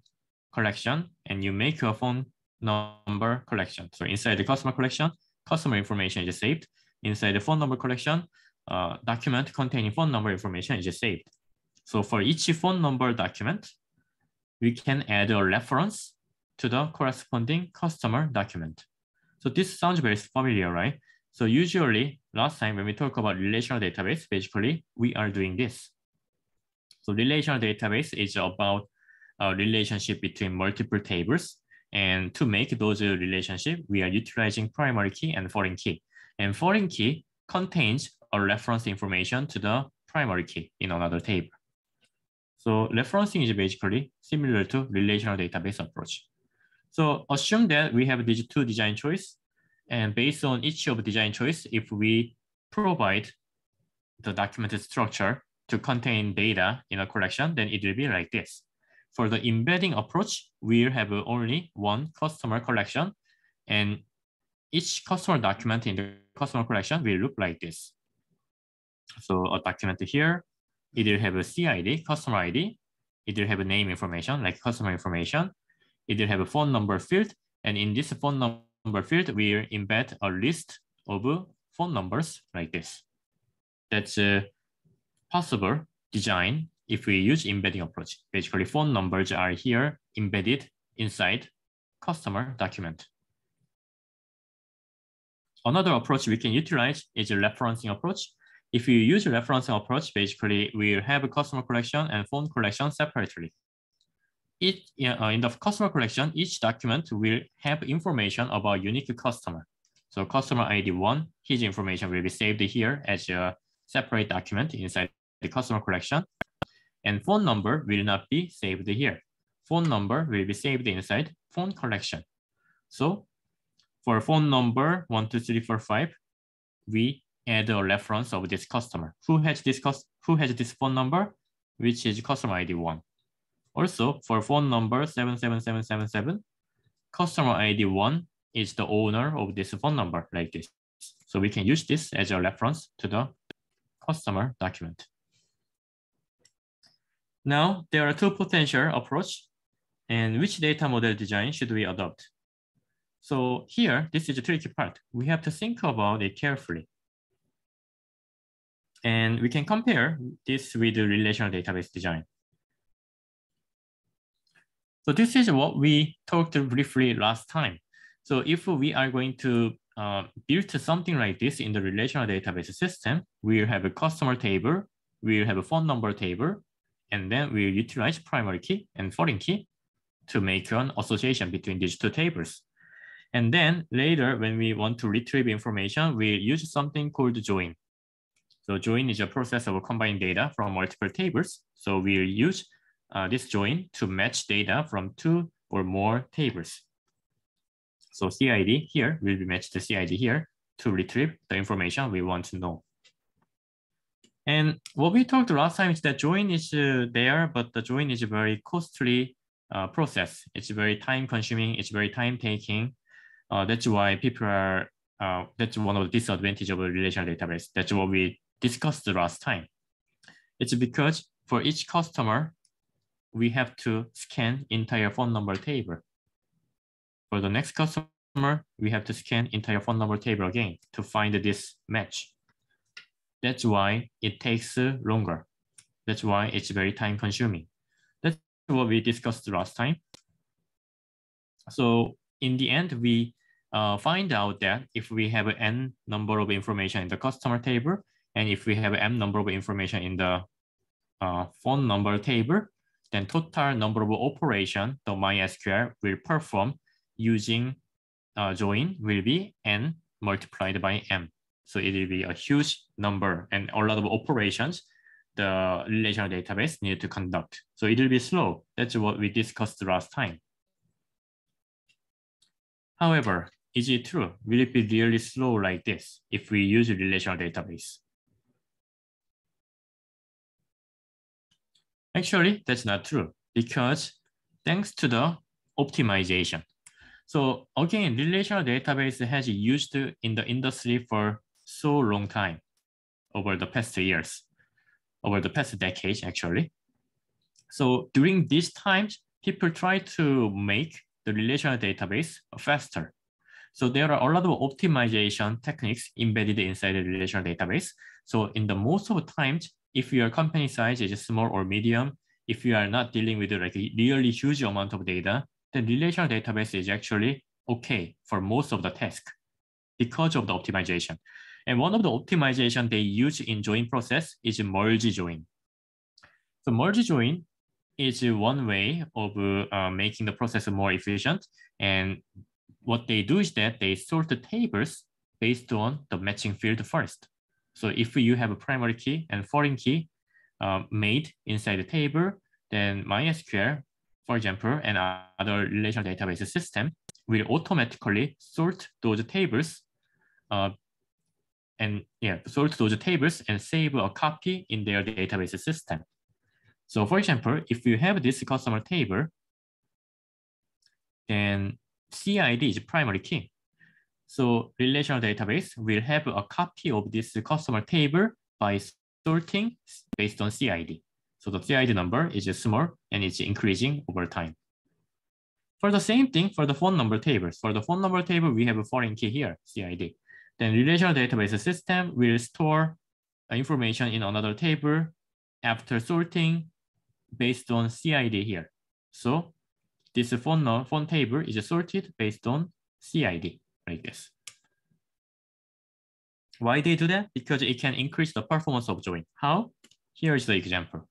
collection and you make a phone number collection. So inside the customer collection, customer information is saved. Inside the phone number collection, uh, document containing phone number information is saved. So for each phone number document, we can add a reference to the corresponding customer document. So this sounds very familiar, right? So usually last time when we talk about relational database, basically we are doing this. So relational database is about a relationship between multiple tables. And to make those relationship, we are utilizing primary key and foreign key. And foreign key contains a reference information to the primary key in another table. So referencing is basically similar to relational database approach. So assume that we have these two design choice and based on each of the design choice, if we provide the documented structure to contain data in a collection, then it will be like this. For the embedding approach, we'll have only one customer collection and each customer document in the customer collection will look like this. So a document here, it will have a CID, customer ID, it will have a name information like customer information, it will have a phone number field, and in this phone number field, we embed a list of uh, phone numbers like this. That's a possible design if we use embedding approach. Basically, phone numbers are here embedded inside customer document. Another approach we can utilize is a referencing approach. If you use a referencing approach, basically we'll have a customer collection and phone collection separately. Each, uh, in the customer collection, each document will have information about unique customer. So customer ID one, his information will be saved here as a separate document inside the customer collection. And phone number will not be saved here. Phone number will be saved inside phone collection. So for phone number 12345, we add a reference of this customer. Who has this who has this phone number, which is customer ID one. Also, for phone number 77777, customer ID one is the owner of this phone number like this. So we can use this as a reference to the customer document. Now, there are two potential approach and which data model design should we adopt? So here, this is a tricky part. We have to think about it carefully. And we can compare this with the relational database design. So this is what we talked briefly last time. So if we are going to uh, build something like this in the relational database system, we'll have a customer table, we'll have a phone number table, and then we'll utilize primary key and foreign key to make an association between these two tables. And then later, when we want to retrieve information, we use something called join. So join is a process of combining data from multiple tables. So we'll use uh, this join to match data from two or more tables. So CID here will be matched to CID here to retrieve the information we want to know. And what we talked last time is that join is uh, there, but the join is a very costly uh, process. It's very time consuming, it's very time taking, uh, that's why people are, uh, that's one of the disadvantages of a relational database. That's what we discussed the last time. It's because for each customer, we have to scan entire phone number table. For the next customer, we have to scan entire phone number table again to find this match. That's why it takes longer. That's why it's very time consuming. That's what we discussed last time. So in the end, we uh, find out that if we have n number of information in the customer table, and if we have m number of information in the uh, phone number table, then total number of operation the MySQL will perform using uh, join will be n multiplied by m. So it will be a huge number and a lot of operations the relational database need to conduct. So it will be slow. That's what we discussed last time. However, is it true? Will it be really slow like this if we use a relational database? Actually, that's not true because thanks to the optimization. So again, relational database has used in the industry for so long time over the past years, over the past decades actually. So during these times, people try to make the relational database faster. So there are a lot of optimization techniques embedded inside the relational database. So in the most of the times, if your company size is small or medium, if you are not dealing with like a really huge amount of data, then relational database is actually okay for most of the task because of the optimization. And one of the optimization they use in join process is merge join. So merge join is one way of uh, making the process more efficient. And what they do is that they sort the tables based on the matching field first. So if you have a primary key and foreign key uh, made inside the table, then MySQL, for example, and other relational database system will automatically sort those tables uh, and yeah, sort those tables and save a copy in their database system. So for example, if you have this customer table, then CID is primary key. So relational database will have a copy of this customer table by sorting based on CID. So the CID number is small and it's increasing over time. For the same thing for the phone number tables. For the phone number table, we have a foreign key here, CID. Then relational database system will store information in another table after sorting based on CID here. So this phone, phone table is sorted based on CID like this. Why they do that? Because it can increase the performance of join. How? Here is the example.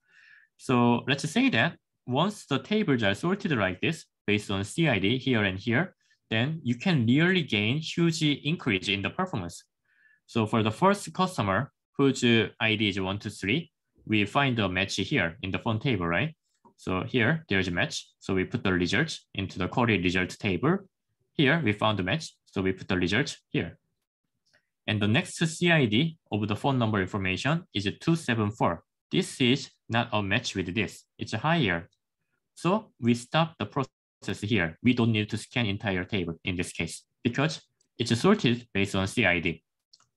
So let's say that once the tables are sorted like this, based on CID here and here, then you can really gain huge increase in the performance. So for the first customer, whose uh, ID is one, two, three, we find a match here in the phone table, right? So here, there's a match. So we put the results into the query result table. Here, we found the match. So we put the results here. And the next CID of the phone number information is 274. This is not a match with this. It's higher. So we stop the process here. We don't need to scan entire table in this case because it's sorted based on CID.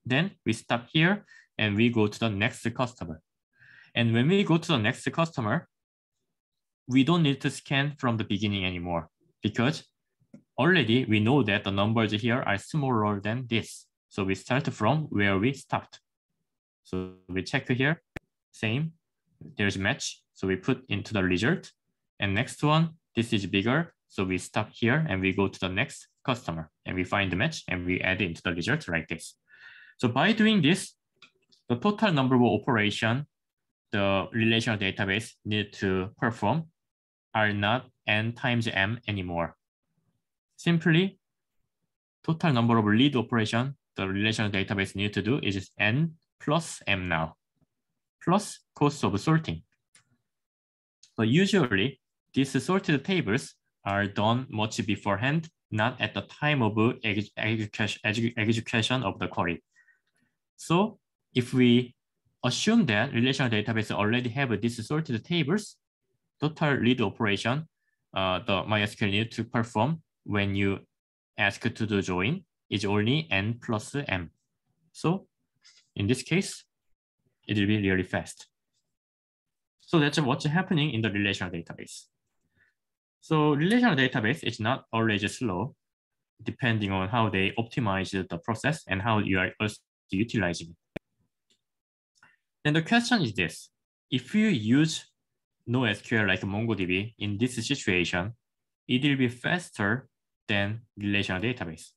Then we stop here and we go to the next customer. And when we go to the next customer, we don't need to scan from the beginning anymore because already we know that the numbers here are smaller than this. So we start from where we stopped. So we check here, same, there's a match. So we put into the result. And next one, this is bigger. So we stop here and we go to the next customer and we find the match and we add into the result like this. So by doing this, the total number of operation the relational database need to perform are not n times m anymore. Simply, total number of read operation the relational database need to do is n plus m now, plus cost of sorting. So usually, these sorted tables are done much beforehand, not at the time of execution of the query. So if we assume that relational database already have these sorted tables, total read operation, uh, the MySQL need to perform when you ask to do join is only n plus m. So in this case, it will be really fast. So that's what's happening in the relational database. So relational database is not always slow, depending on how they optimize the process and how you are also utilizing it. Then the question is this, if you use NoSQL like MongoDB in this situation, it will be faster than relational database.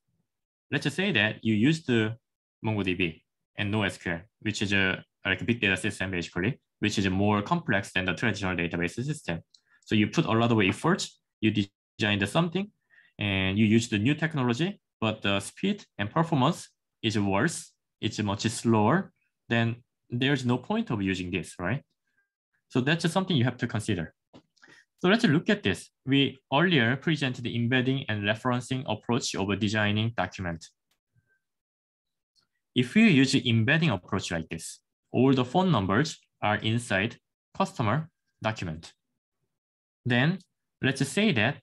Let's just say that you use the MongoDB and NoSQL, which is a like big data system basically, which is more complex than the traditional database system. So you put a lot of effort, you designed something, and you use the new technology, but the speed and performance is worse. It's much slower then there's no point of using this, right? So that's just something you have to consider. So let's look at this. We earlier presented the embedding and referencing approach of a designing document. If you use the embedding approach like this, all the phone numbers are inside customer document. Then let's say that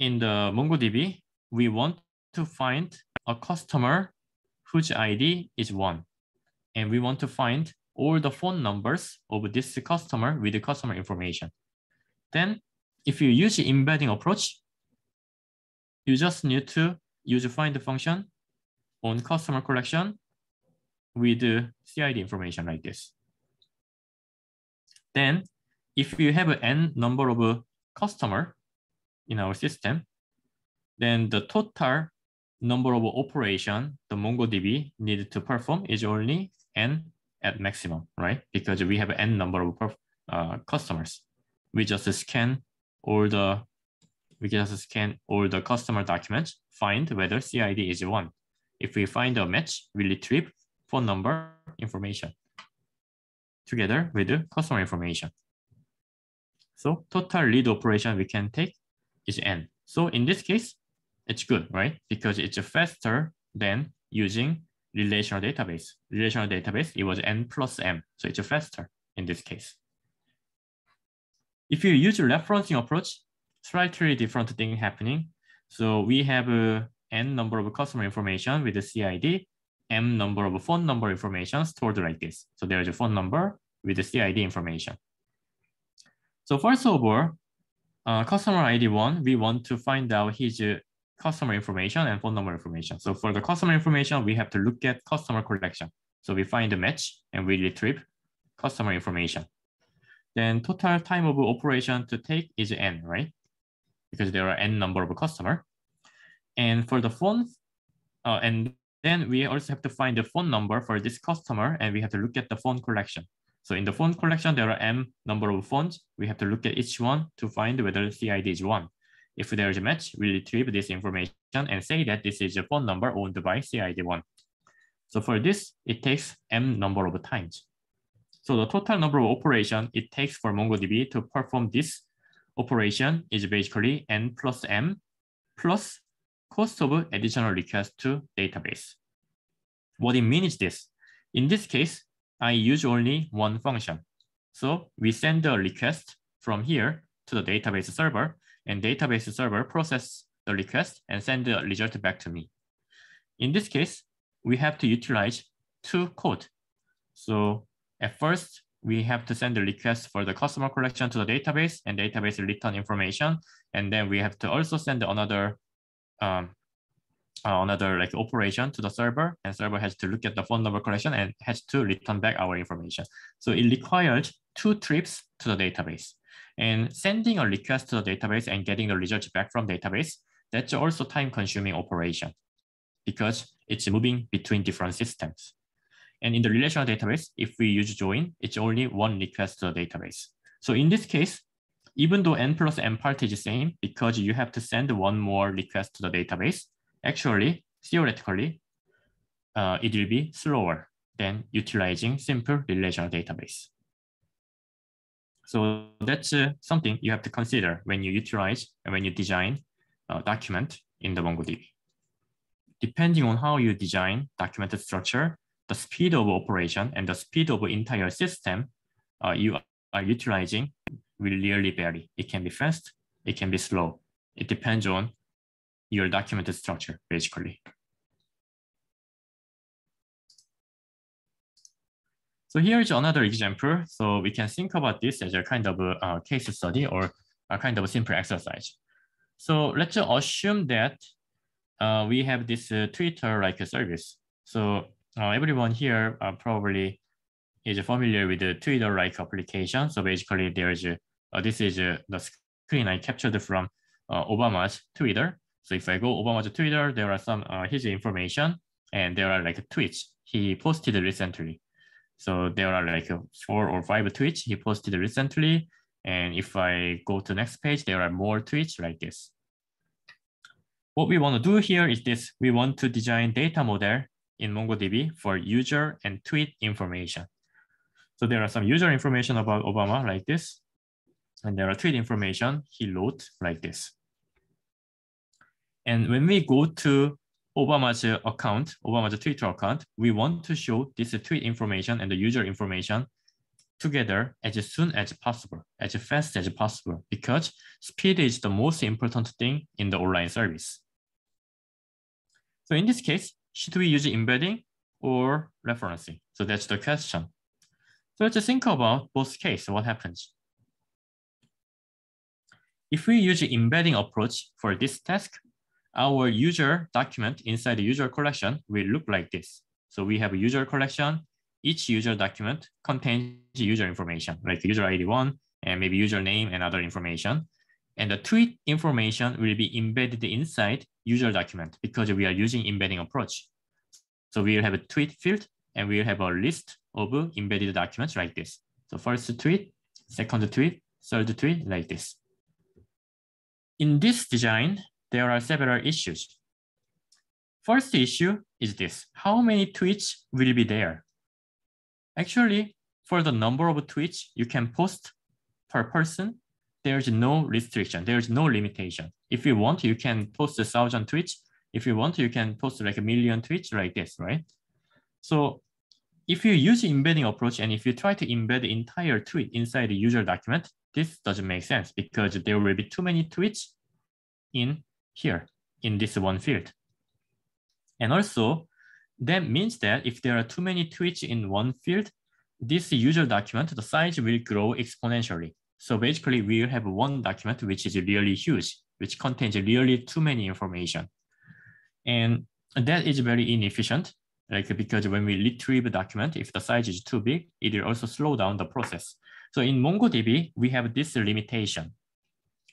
in the MongoDB, we want to find a customer whose ID is one and we want to find all the phone numbers of this customer with the customer information. Then if you use the embedding approach, you just need to use find function on customer collection with the CID information like this. Then if you have an n number of customer in our system, then the total number of operation the MongoDB needed to perform is only n at maximum, right? Because we have n number of uh, customers. We just scan all the we just scan all the customer documents, find whether CID is one. If we find a match, we retrieve phone number information together with the customer information. So total read operation we can take is n. So in this case, it's good, right? Because it's faster than using relational database. Relational database, it was n plus m, so it's faster in this case. If you use a referencing approach, slightly different thing happening. So we have a n n number of customer information with the CID, m number of phone number information stored like this. So there's a phone number with the CID information. So first of all, uh, customer ID one, we want to find out his uh, customer information and phone number information. So for the customer information, we have to look at customer collection. So we find the match and we retrieve customer information. Then total time of operation to take is n, right? Because there are n number of customer. And for the phone, uh, and then we also have to find the phone number for this customer and we have to look at the phone collection. So in the phone collection, there are m number of phones. We have to look at each one to find whether CID is one. If there is a match, we retrieve this information and say that this is a phone number owned by CID1. So for this, it takes m number of times. So the total number of operation it takes for MongoDB to perform this operation is basically n plus m plus cost of additional request to database. What it means is this. In this case, I use only one function. So we send the request from here to the database server and database server process the request and send the result back to me. In this case, we have to utilize two code. So at first, we have to send the request for the customer collection to the database and database return information. And then we have to also send another um, uh, another like operation to the server and server has to look at the phone number collection and has to return back our information. So it required two trips to the database and sending a request to the database and getting the results back from database. That's also time consuming operation because it's moving between different systems. And in the relational database, if we use join, it's only one request to the database. So in this case, even though n plus n part is the same, because you have to send one more request to the database, actually, theoretically, uh, it will be slower than utilizing simple relational database. So that's uh, something you have to consider when you utilize and when you design a document in the MongoDB. Depending on how you design documented structure, the speed of operation and the speed of the entire system uh, you are utilizing will really vary. It can be fast, it can be slow. It depends on your documented structure, basically. So here is another example. So we can think about this as a kind of a, a case study or a kind of a simple exercise. So let's assume that uh, we have this uh, Twitter like service. So uh, everyone here uh, probably is familiar with the Twitter like application. So basically there's a, uh, this is uh, the screen I captured from Obama's Twitter. So if I go Obama's Twitter, there are some uh, his information and there are like tweets he posted recently. So there are like four or five tweets he posted recently. And if I go to next page, there are more tweets like this. What we want to do here is this. We want to design data model in MongoDB for user and tweet information. So there are some user information about Obama like this. And there are tweet information he wrote like this. And when we go to Obama's account, Obama's Twitter account, we want to show this tweet information and the user information together as soon as possible, as fast as possible, because speed is the most important thing in the online service. So in this case, should we use embedding or referencing? So that's the question. So let's think about both cases, what happens. If we use embedding approach for this task, our user document inside the user collection will look like this. So we have a user collection. Each user document contains user information, like user ID one, and maybe username and other information. And the tweet information will be embedded inside user document because we are using embedding approach. So we will have a tweet field and we will have a list of embedded documents like this. So first tweet, second tweet, third tweet like this. In this design, there are several issues. First issue is this, how many tweets will be there? Actually, for the number of tweets you can post per person, there's no restriction, there's no limitation. If you want, you can post a thousand tweets. If you want, you can post like a million tweets like this, right? So if you use embedding approach and if you try to embed the entire tweet inside the user document, this doesn't make sense because there will be too many tweets in here in this one field. And also, that means that if there are too many tweets in one field, this user document, the size will grow exponentially. So basically we have one document which is really huge, which contains really too many information. And that is very inefficient, like because when we retrieve a document, if the size is too big, it will also slow down the process. So in MongoDB, we have this limitation.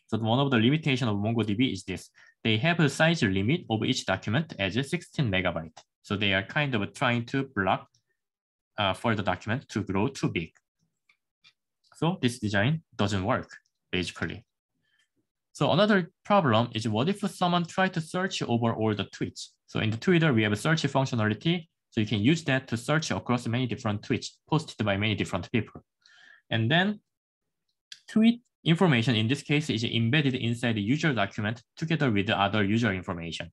So one of the limitation of MongoDB is this. They have a size limit of each document as 16 megabyte. So they are kind of trying to block uh, for the document to grow too big. So this design doesn't work, basically. So another problem is what if someone tried to search over all the tweets? So in the Twitter, we have a search functionality. So you can use that to search across many different tweets posted by many different people. And then tweet information in this case is embedded inside the user document together with the other user information.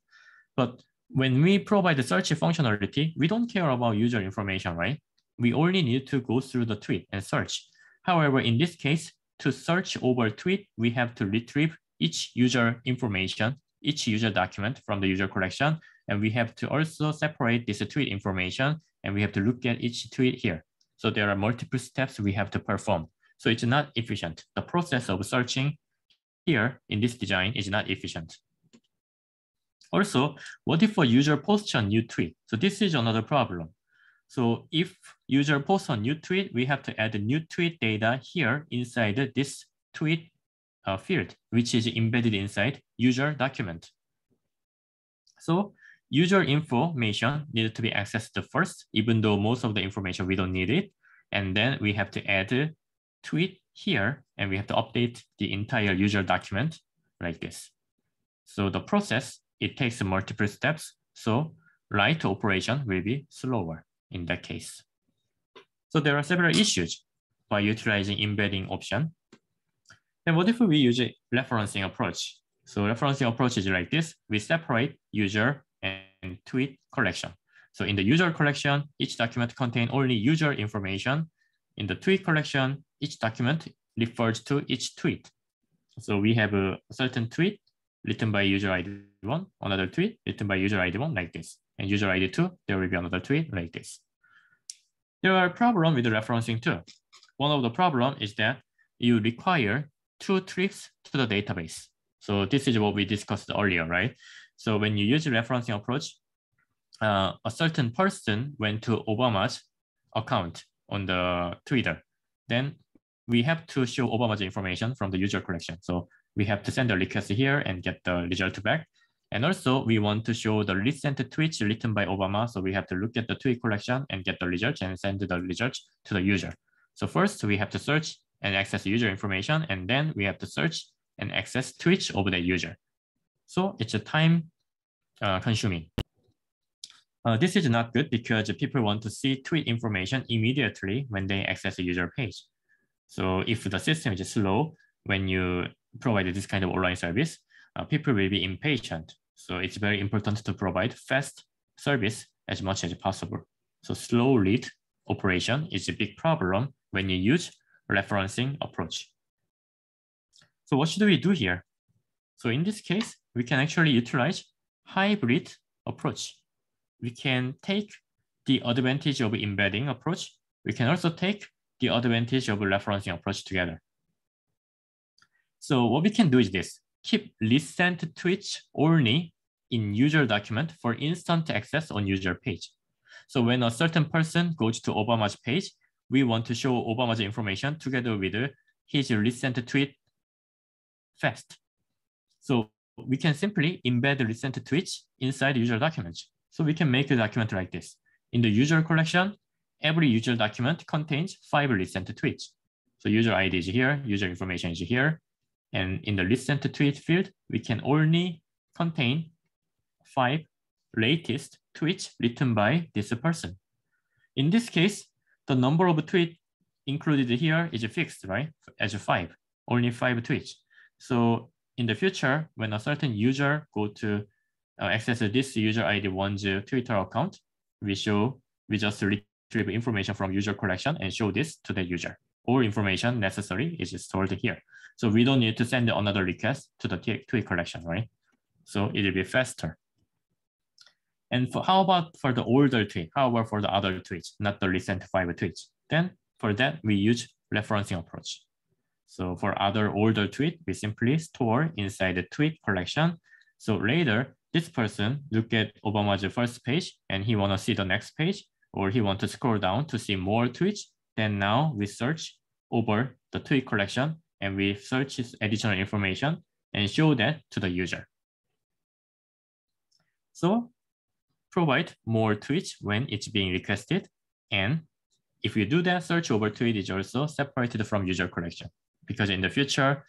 But when we provide the search functionality, we don't care about user information, right? We only need to go through the tweet and search. However, in this case, to search over tweet, we have to retrieve each user information, each user document from the user collection. And we have to also separate this tweet information and we have to look at each tweet here. So there are multiple steps we have to perform. So it's not efficient. The process of searching here in this design is not efficient. Also, what if a user posts a new tweet? So this is another problem. So if user posts a new tweet, we have to add the new tweet data here inside this tweet uh, field, which is embedded inside user document. So user information needed to be accessed first, even though most of the information we don't need it. And then we have to add tweet here, and we have to update the entire user document like this. So the process, it takes multiple steps. So write operation will be slower in that case. So there are several issues by utilizing embedding option. And what if we use a referencing approach? So referencing approach is like this. We separate user and tweet collection. So in the user collection, each document contain only user information. In the tweet collection, each document refers to each tweet. So we have a certain tweet written by user ID one, another tweet written by user ID one like this. And user ID two, there will be another tweet like this. There are problems with the referencing too. One of the problem is that you require two trips to the database. So this is what we discussed earlier, right? So when you use referencing approach, uh, a certain person went to Obama's account on the Twitter. Then we have to show Obama's information from the user collection. So we have to send a request here and get the result back. And also we want to show the recent tweets written by Obama. So we have to look at the tweet collection and get the results and send the results to the user. So first we have to search and access user information. And then we have to search and access tweets of the user. So it's a time uh, consuming. Uh, this is not good because people want to see tweet information immediately when they access a user page. So if the system is slow when you provide this kind of online service, uh, people will be impatient. So it's very important to provide fast service as much as possible. So slow read operation is a big problem when you use referencing approach. So what should we do here? So in this case, we can actually utilize hybrid approach. We can take the advantage of embedding approach. We can also take the advantage of referencing approach together. So what we can do is this keep recent tweets only in user document for instant access on user page. So when a certain person goes to Obama's page, we want to show Obama's information together with uh, his recent tweet fast. So we can simply embed recent tweets inside user documents. So we can make a document like this. In the user collection, every user document contains five recent tweets. So user ID is here, user information is here, and in the recent tweet field, we can only contain five latest tweets written by this person. In this case, the number of tweets included here is fixed, right? As five, only five tweets. So in the future, when a certain user go to uh, access this user ID one's Twitter account, we show, we just retrieve information from user collection and show this to the user. All information necessary is stored here. So we don't need to send another request to the tweet collection, right? So it will be faster. And for, how about for the older tweet? How about for the other tweets, not the recent five tweets? Then for that, we use referencing approach. So for other older tweet, we simply store inside the tweet collection. So later, this person look at Obama's first page and he wanna see the next page, or he want to scroll down to see more tweets. Then now we search over the tweet collection and we search additional information and show that to the user. So provide more tweets when it's being requested. And if you do that, search over tweet is also separated from user collection. Because in the future,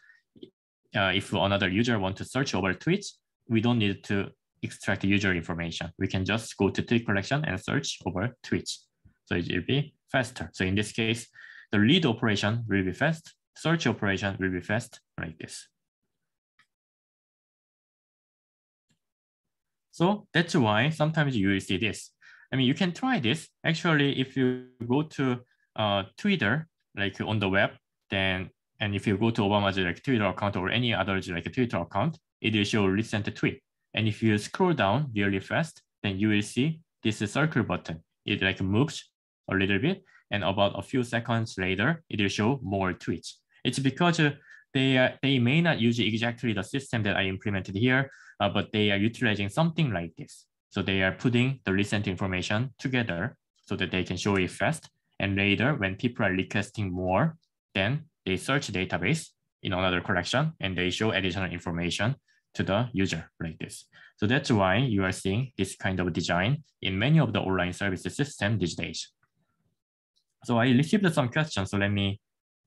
uh, if another user want to search over tweets, we don't need to extract user information. We can just go to tweet collection and search over tweets. So it will be faster. So in this case, the read operation will be fast, search operation will be fast like this. So that's why sometimes you will see this. I mean, you can try this. Actually, if you go to uh, Twitter, like on the web, then, and if you go to Obama's like Twitter account or any other like Twitter account, it will show recent tweet. And if you scroll down really fast, then you will see this circle button. It like moves a little bit. And about a few seconds later, it will show more tweets. It's because uh, they, uh, they may not use exactly the system that I implemented here, uh, but they are utilizing something like this. So they are putting the recent information together so that they can show it fast. And later, when people are requesting more, then they search database in another collection and they show additional information to the user like this. So that's why you are seeing this kind of design in many of the online services system these days. So I received some questions, so let me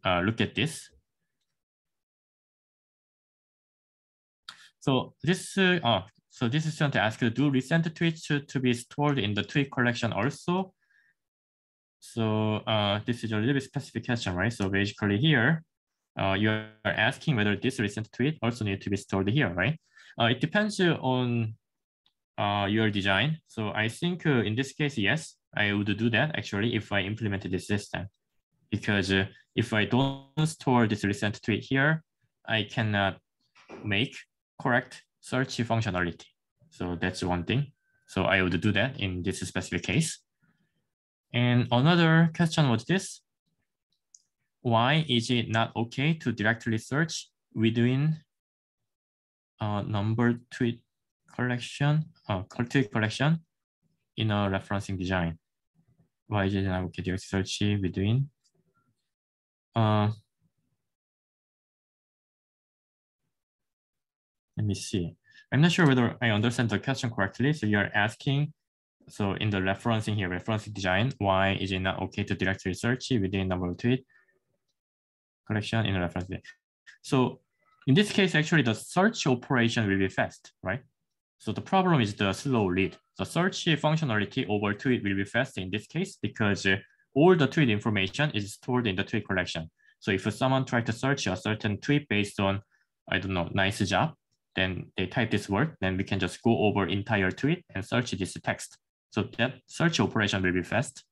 uh, look at this. So this, uh, oh, so this is going to ask, do recent tweets to, be stored in the tweet collection also? So uh, this is a little bit specific question, right? So basically here, uh, you are asking whether this recent tweet also need to be stored here, right? Uh, it depends on uh, your design. So I think uh, in this case, yes, I would do that actually if I implemented this system. Because uh, if I don't store this recent tweet here, I cannot make correct search functionality. So that's one thing. So I would do that in this specific case. And another question was this. Why is it not okay to directly search within a number tweet collection, uh, tweet collection in a referencing design? Why is it not okay to search within? Uh, Let me see. I'm not sure whether I understand the question correctly. So you're asking, so in the referencing here, referencing design, why is it not okay to directly search within number of tweet collection in reference? So in this case, actually the search operation will be fast, right? So the problem is the slow read. The search functionality over tweet will be fast in this case because uh, all the tweet information is stored in the tweet collection. So if someone tries to search a certain tweet based on, I don't know, nice job, then they type this word, then we can just go over entire tweet and search this text. So that search operation will be fast.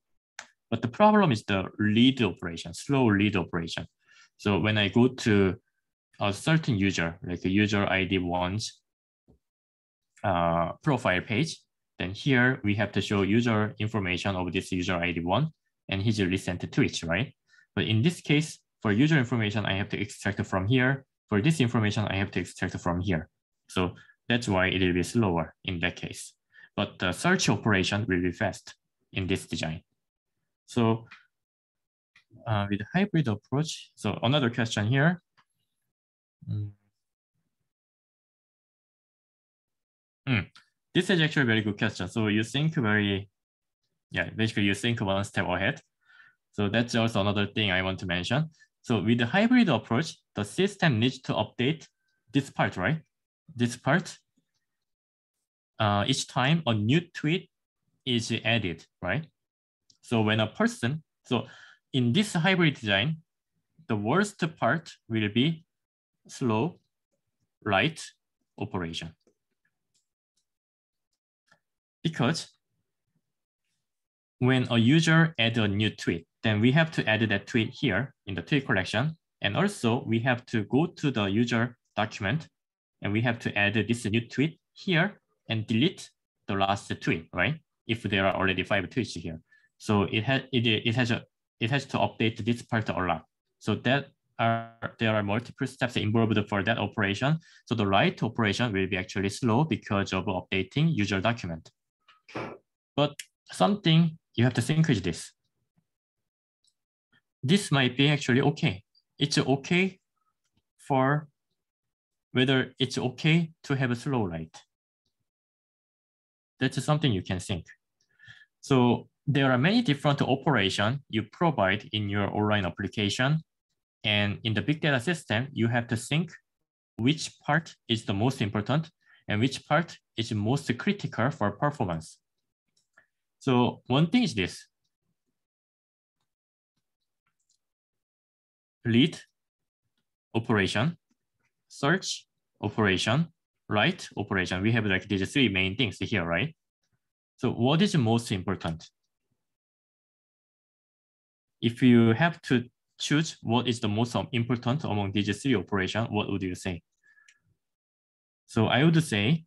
But the problem is the read operation, slow read operation. So when I go to a certain user, like a user ID one's uh, profile page, then here we have to show user information of this user ID one and his recent tweet, right? But in this case, for user information, I have to extract from here. For this information, I have to extract from here. So that's why it will be slower in that case. But the search operation will be fast in this design. So uh, with hybrid approach, so another question here. Mm. Mm. This is actually a very good question. So you think very, yeah, basically you think one step ahead. So that's also another thing I want to mention. So with the hybrid approach, the system needs to update this part, right? this part, uh, each time a new tweet is added, right? So when a person, so in this hybrid design, the worst part will be slow write operation. Because when a user add a new tweet, then we have to add that tweet here in the tweet collection. And also we have to go to the user document and we have to add this new tweet here and delete the last tweet, right? If there are already five tweets here. So it has it, it has a it has to update this part a lot. So that are there are multiple steps involved for that operation. So the write operation will be actually slow because of updating user document. But something you have to think is this. This might be actually okay. It's okay for whether it's okay to have a slow write. That's something you can think. So there are many different operations you provide in your online application. And in the big data system, you have to think which part is the most important and which part is most critical for performance. So one thing is this. Read operation, search operation, write operation. We have like these three main things here, right? So what is the most important? If you have to choose what is the most um, important among these three operations, what would you say? So I would say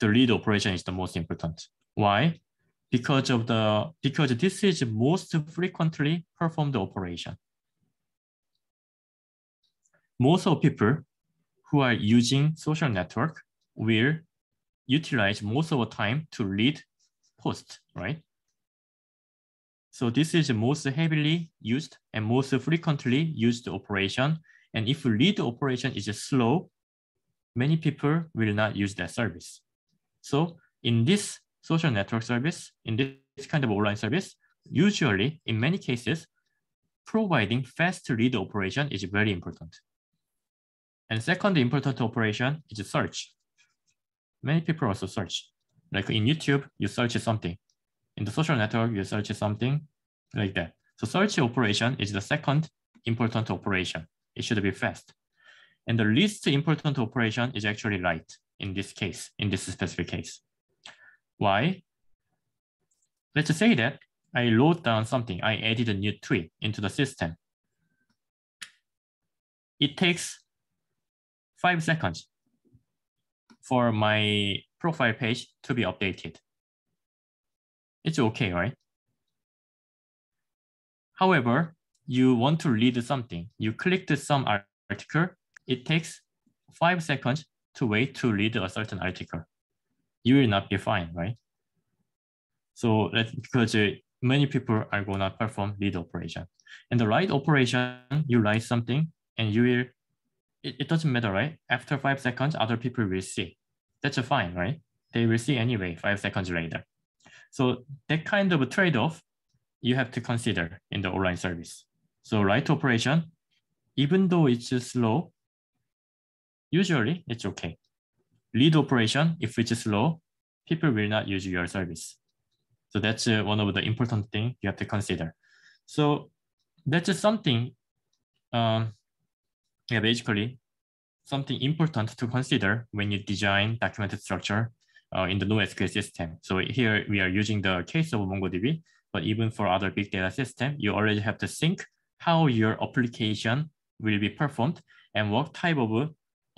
the read operation is the most important. Why? Because of the because this is most frequently performed operation. Most of people who are using social network will utilize most of the time to read posts, right? So this is most heavily used and most frequently used operation. And if read operation is slow, many people will not use that service. So in this social network service, in this kind of online service, usually in many cases, providing fast read operation is very important. And second important operation is search. Many people also search. Like in YouTube, you search something. In the social network, you search something like that. So search operation is the second important operation. It should be fast. And the least important operation is actually write in this case, in this specific case. Why? Let's say that I wrote down something, I added a new tweet into the system. It takes five seconds for my profile page to be updated. It's okay, right? However, you want to read something. You clicked some article. It takes five seconds to wait to read a certain article. You will not be fine, right? So that's because uh, many people are gonna perform read operation. And the write operation, you write something and you will it, it doesn't matter, right? After five seconds, other people will see. That's fine, right? They will see anyway five seconds later. So that kind of a trade-off you have to consider in the online service. So write operation, even though it's slow, usually it's okay. Read operation, if it's slow, people will not use your service. So that's uh, one of the important thing you have to consider. So that's something um, yeah, basically something important to consider when you design documented structure uh, in the NoSQL system. So here we are using the case of MongoDB, but even for other big data system, you already have to think how your application will be performed and what type of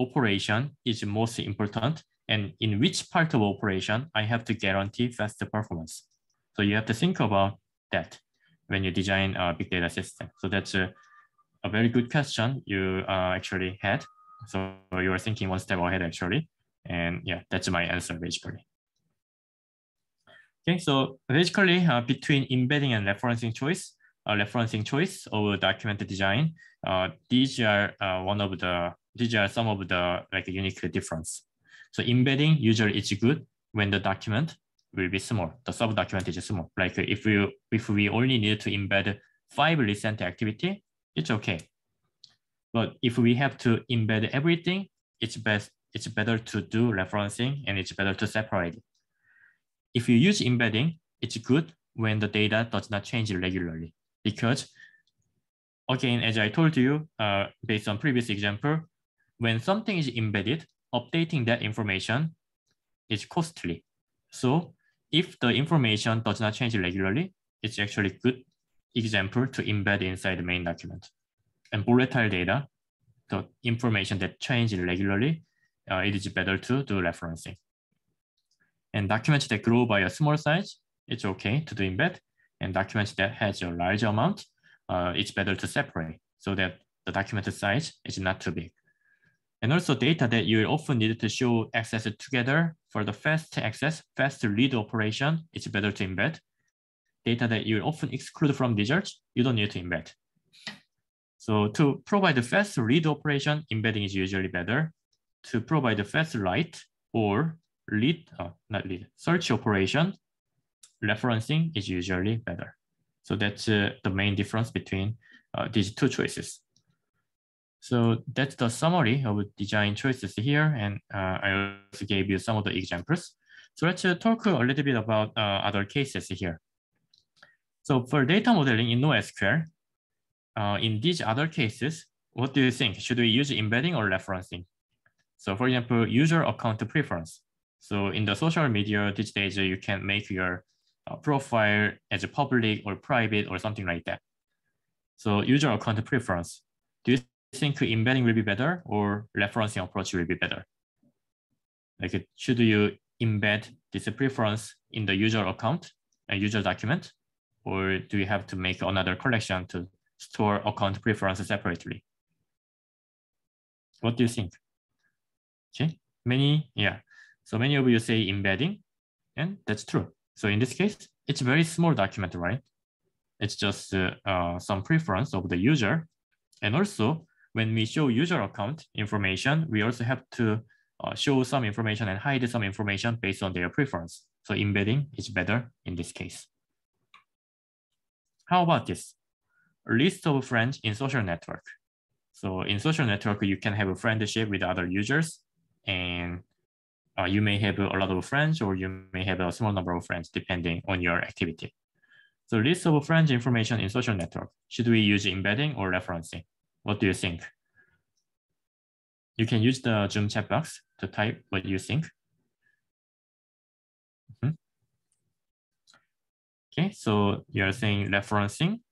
operation is most important and in which part of operation I have to guarantee faster performance. So you have to think about that when you design a big data system. So that's a a very good question you uh, actually had. So you were thinking one step ahead actually. And yeah, that's my answer basically. Okay, so basically uh, between embedding and referencing choice, uh, referencing choice or document design, uh, these are uh, one of the, these are some of the like unique difference. So embedding usually it's good when the document will be small, the sub document is small. Like if we, if we only need to embed five recent activity, it's okay. But if we have to embed everything, it's best it's better to do referencing and it's better to separate. If you use embedding, it's good when the data does not change regularly because again, as I told you, uh, based on previous example, when something is embedded, updating that information is costly. So if the information does not change regularly, it's actually good example to embed inside the main document. And volatile data, the information that changes regularly, uh, it is better to do referencing. And documents that grow by a small size, it's okay to do embed. And documents that has a large amount, uh, it's better to separate so that the document size is not too big. And also data that you often need to show access together for the fast access, fast read operation, it's better to embed. Data that you often exclude from results, you don't need to embed. So to provide the fast read operation, embedding is usually better. To provide the fast write or read, uh, not read, search operation, referencing is usually better. So that's uh, the main difference between uh, these two choices. So that's the summary of design choices here. And uh, I also gave you some of the examples. So let's uh, talk a little bit about uh, other cases here. So for data modeling in NoSQL, uh, in these other cases, what do you think? Should we use embedding or referencing? So for example, user account preference. So in the social media these days, you can make your uh, profile as a public or private or something like that. So user account preference. Think embedding will be better or referencing approach will be better? Like, should you embed this preference in the user account and user document, or do you have to make another collection to store account preferences separately? What do you think? Okay, many, yeah. So many of you say embedding, and that's true. So in this case, it's very small document, right? It's just uh, uh, some preference of the user. And also when we show user account information, we also have to uh, show some information and hide some information based on their preference. So embedding is better in this case. How about this? A list of friends in social network. So in social network, you can have a friendship with other users and uh, you may have a lot of friends or you may have a small number of friends depending on your activity. So list of friends information in social network. Should we use embedding or referencing? What do you think? You can use the Zoom chat box to type what you think. Mm -hmm. Okay, so you're saying referencing.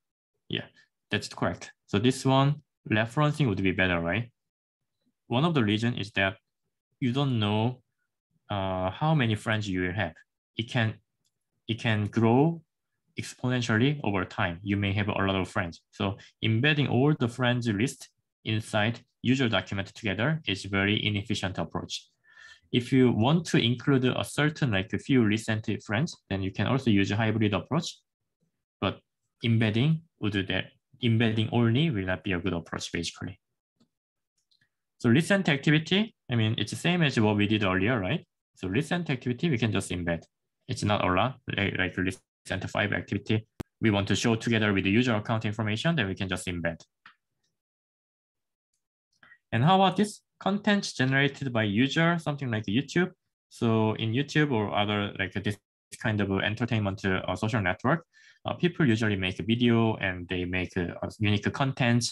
Yeah, that's correct. So this one, referencing would be better, right? One of the reason is that you don't know uh, how many friends you will have. It can, it can grow exponentially over time. You may have a lot of friends. So embedding all the friends list inside user document together is very inefficient approach. If you want to include a certain like a few recent friends, then you can also use a hybrid approach. But embedding would do that. Embedding only will not be a good approach basically. So recent activity, I mean, it's the same as what we did earlier, right? So recent activity, we can just embed. It's not a lot, like, like 5 activity we want to show together with the user account information that we can just embed. And how about this content generated by user, something like YouTube? So in YouTube or other like this kind of entertainment uh, social network, uh, people usually make a video and they make a, a unique content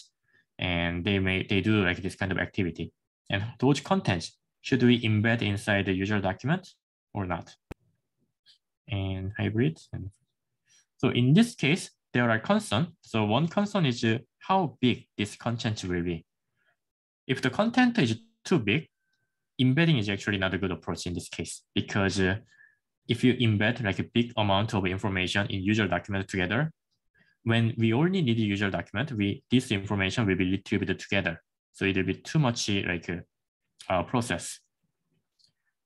and they may they do like this kind of activity. And those contents, should we embed inside the user document or not? And hybrid and so in this case, there are concerns. So one concern is uh, how big this content will be. If the content is too big, embedding is actually not a good approach in this case because uh, if you embed like a big amount of information in user document together, when we only need a user document, we this information will be retrieved together. So it will be too much uh, like a uh, process.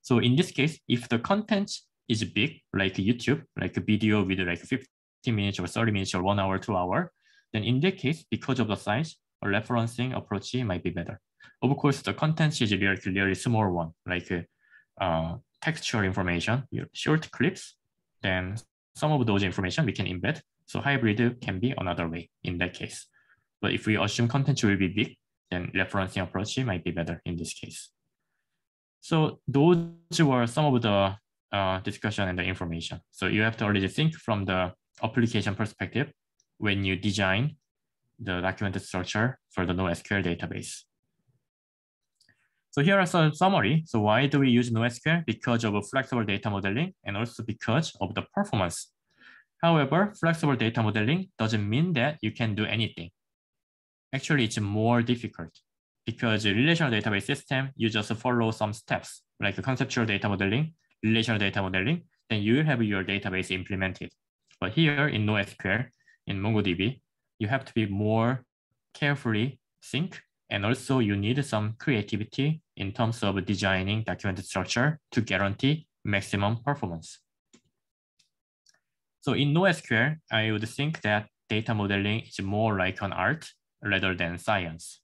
So in this case, if the content is big, like YouTube, like a video with like 50 minutes or 30 minutes or one hour, two hour, then in that case, because of the size, a referencing approach might be better. Of course, the content is really, really small one, like uh, textual information, short clips, then some of those information we can embed. So hybrid can be another way in that case. But if we assume content will be big, then referencing approach might be better in this case. So those were some of the uh, discussion and the information. So you have to already think from the application perspective when you design the documented structure for the NoSQL database. So here are some summary. So why do we use NoSQL? Because of flexible data modeling and also because of the performance. However, flexible data modeling doesn't mean that you can do anything. Actually, it's more difficult because a relational database system, you just follow some steps like conceptual data modeling, relational data modeling, then you will have your database implemented. But here in NoSQL, in MongoDB, you have to be more carefully think, and also you need some creativity in terms of designing document structure to guarantee maximum performance. So in NoSQL, I would think that data modeling is more like an art rather than science.